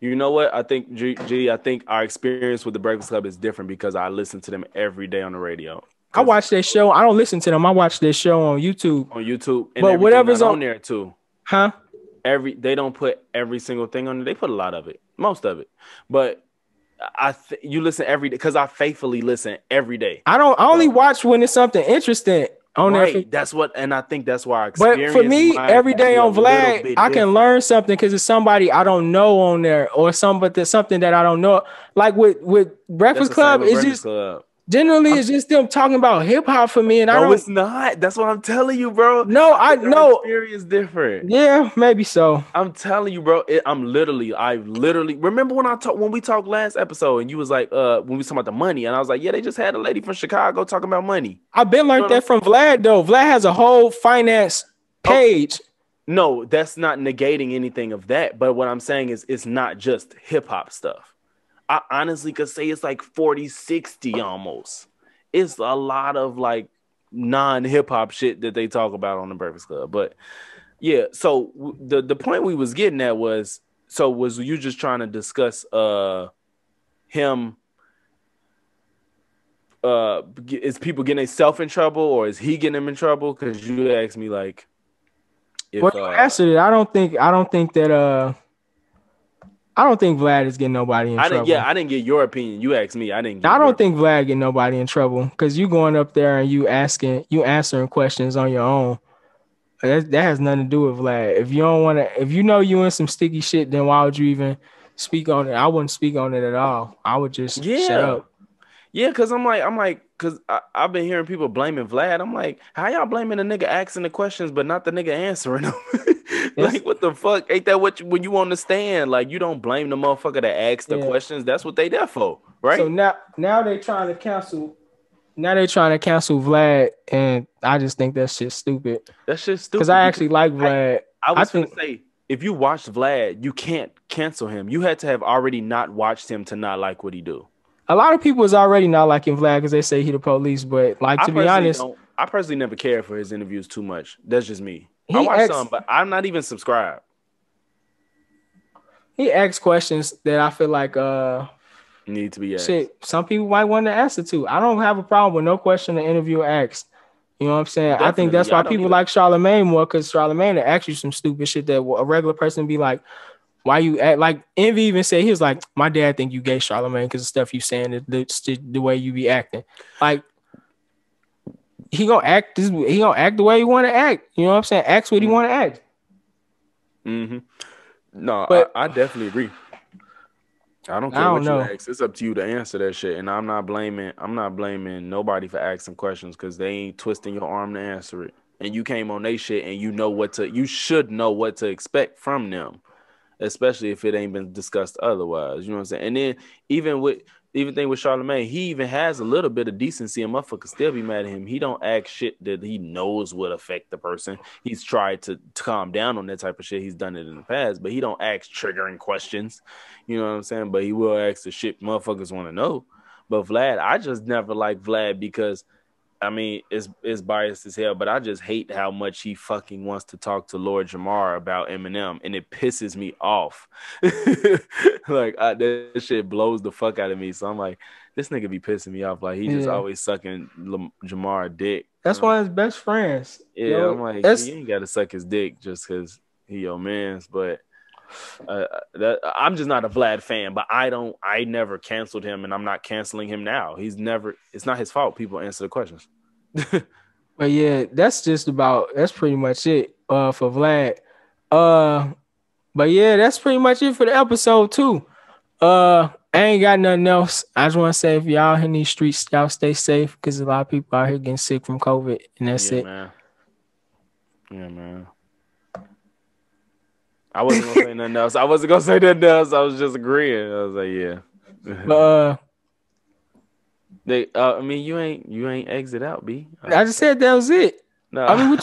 You know what? I think G, G, I think our experience with the Breakfast Club is different because I listen to them every day on the radio. I watch their show. I don't listen to them. I watch their show on YouTube. On YouTube, but whatever's on, on there too. Huh? Every they don't put every single thing on there. They put a lot of it, most of it. But I th- you listen every day because I faithfully listen every day. I don't. I only watch when it's something interesting on right. there. That's what, and I think that's why. But for me, every day on Vlad, I can learn something because it's somebody I don't know on there, or somebody that's something that I don't know. Like with with Breakfast Club, it's just Club. Generally, I'm, it's just them talking about hip hop for me, and no, I don't. it's not. That's what I'm telling you, bro. No, I know. Experience different. Yeah, maybe so. I'm telling you, bro. It, I'm literally, I literally remember when I talked when we talked last episode, and you was like, uh, when we talking about the money, and I was like, yeah, they just had a lady from Chicago talking about money. I've been learned you know that from Vlad though. Vlad has a whole finance page. Oh, no, that's not negating anything of that. But what I'm saying is, it's not just hip hop stuff. I honestly could say it's like 40, 60 almost it's a lot of like non hip hop shit that they talk about on the Breakfast Club. But yeah, so the the point we was getting at was so was you just trying to discuss uh him uh is people getting themselves in trouble or is he getting them in trouble because you asked me like if, well, you uh, answered it. I don't think I don't think that uh I don't think Vlad is getting nobody in I trouble. Yeah, I didn't get your opinion. You asked me. I didn't. I don't think Vlad getting nobody in trouble because you going up there and you asking, you answering questions on your own. That that has nothing to do with Vlad. If you don't want to, if you know you in some sticky shit, then why would you even speak on it? I wouldn't speak on it at all. I would just yeah. shut up. Yeah, because I'm like, I'm like, because I've been hearing people blaming Vlad. I'm like, how y'all blaming the nigga asking the questions, but not the nigga answering them? like, what the fuck? Ain't that what you, when you understand? Like, you don't blame the motherfucker that asks the yeah. questions. That's what they there for, right? So now, now they trying to cancel. Now they're trying to cancel Vlad, and I just think that shit's stupid. That shit's stupid. Because I actually like Vlad. I, I was I think, gonna say, if you watched Vlad, you can't cancel him. You had to have already not watched him to not like what he do. A lot of people is already not liking Vlad because they say he the police, but like to be honest, I personally never cared for his interviews too much. That's just me. He I watch some, but I'm not even subscribed. He asks questions that I feel like uh need to be asked. Shit, some people might want to ask answer to. I don't have a problem with no question the interviewer asks. You know what I'm saying? Definitely. I think that's why people like Charlemagne more because Charlemagne will ask you some stupid shit that a regular person be like, why you act like Envy even said he was like, my dad think you gay Charlemagne because the stuff you saying the, the, the way you be acting. Like he gonna act this he gonna act the way he want to act. You know what I'm saying? Act what he mm-hmm. want to act. Mm-hmm. No, but, I, I definitely agree. I don't care I don't what know. you ask. It's up to you to answer that shit. And I'm not blaming I'm not blaming nobody for asking questions because they ain't twisting your arm to answer it. And you came on they shit and you know what to you should know what to expect from them, especially if it ain't been discussed otherwise. You know what I'm saying? And then even with even thing with Charlemagne, he even has a little bit of decency and motherfucker still be mad at him. He don't act shit that he knows would affect the person. He's tried to, to calm down on that type of shit. He's done it in the past, but he don't ask triggering questions. You know what I'm saying? But he will ask the shit motherfuckers want to know. But Vlad, I just never like Vlad because – I mean, it's it's biased as hell, but I just hate how much he fucking wants to talk to Lord Jamar about Eminem, and it pisses me off. like I, that shit blows the fuck out of me. So I'm like, this nigga be pissing me off. Like he just always sucking Lam- Jamar dick. That's of his best friends. Yeah, Yo, I'm like, that's... he ain't got to suck his dick just because he your man's, but. Uh, that, I'm just not a Vlad fan, but I don't. I never canceled him, and I'm not canceling him now. He's never. It's not his fault. People answer the questions. but yeah, that's just about. That's pretty much it. Uh, for Vlad. Uh, but yeah, that's pretty much it for the episode too. Uh, I ain't got nothing else. I just want to say if y'all in these streets, y'all stay safe because a lot of people out here getting sick from COVID, and that's yeah, it. Man. Yeah, man. I wasn't gonna say nothing else. I wasn't gonna say nothing else. I was just agreeing. I was like, yeah. but uh, they, uh, I mean, you ain't you ain't exit out, B. I just said that was it. No, I mean,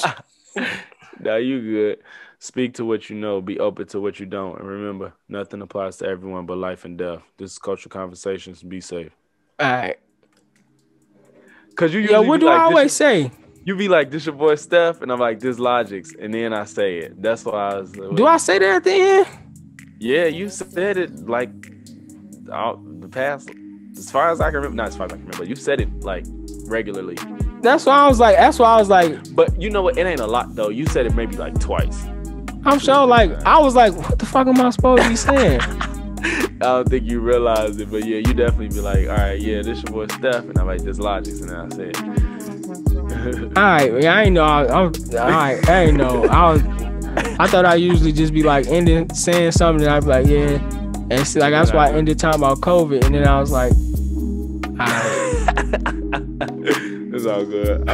you... no, you good. Speak to what you know. Be open to what you don't. And remember, nothing applies to everyone but life and death. This is cultural conversations. Be safe. All right. Cause you yeah. What do like, I always say? You be like, "This your boy Steph," and I'm like, "This Logics," and then I say it. That's why I was. Do I say that at the end? Yeah, you said it like all the past, as far as I can remember. Not as far as I can remember. You said it like regularly. That's why I was like. That's why I was like. But you know what? It ain't a lot though. You said it maybe like twice. I'm sure. Like I was like, what the fuck am I supposed to be saying? I don't think you realize it, but yeah, you definitely be like, all right, yeah, this your boy Steph, and I'm like, this Logics, and then I say all right, I ain't know. I, I, all right, I ain't know. I was, I thought I usually just be like ending saying something, and I'd be like, yeah, and see, like that's why I ended talking about COVID, and then I was like, all right, it's all good.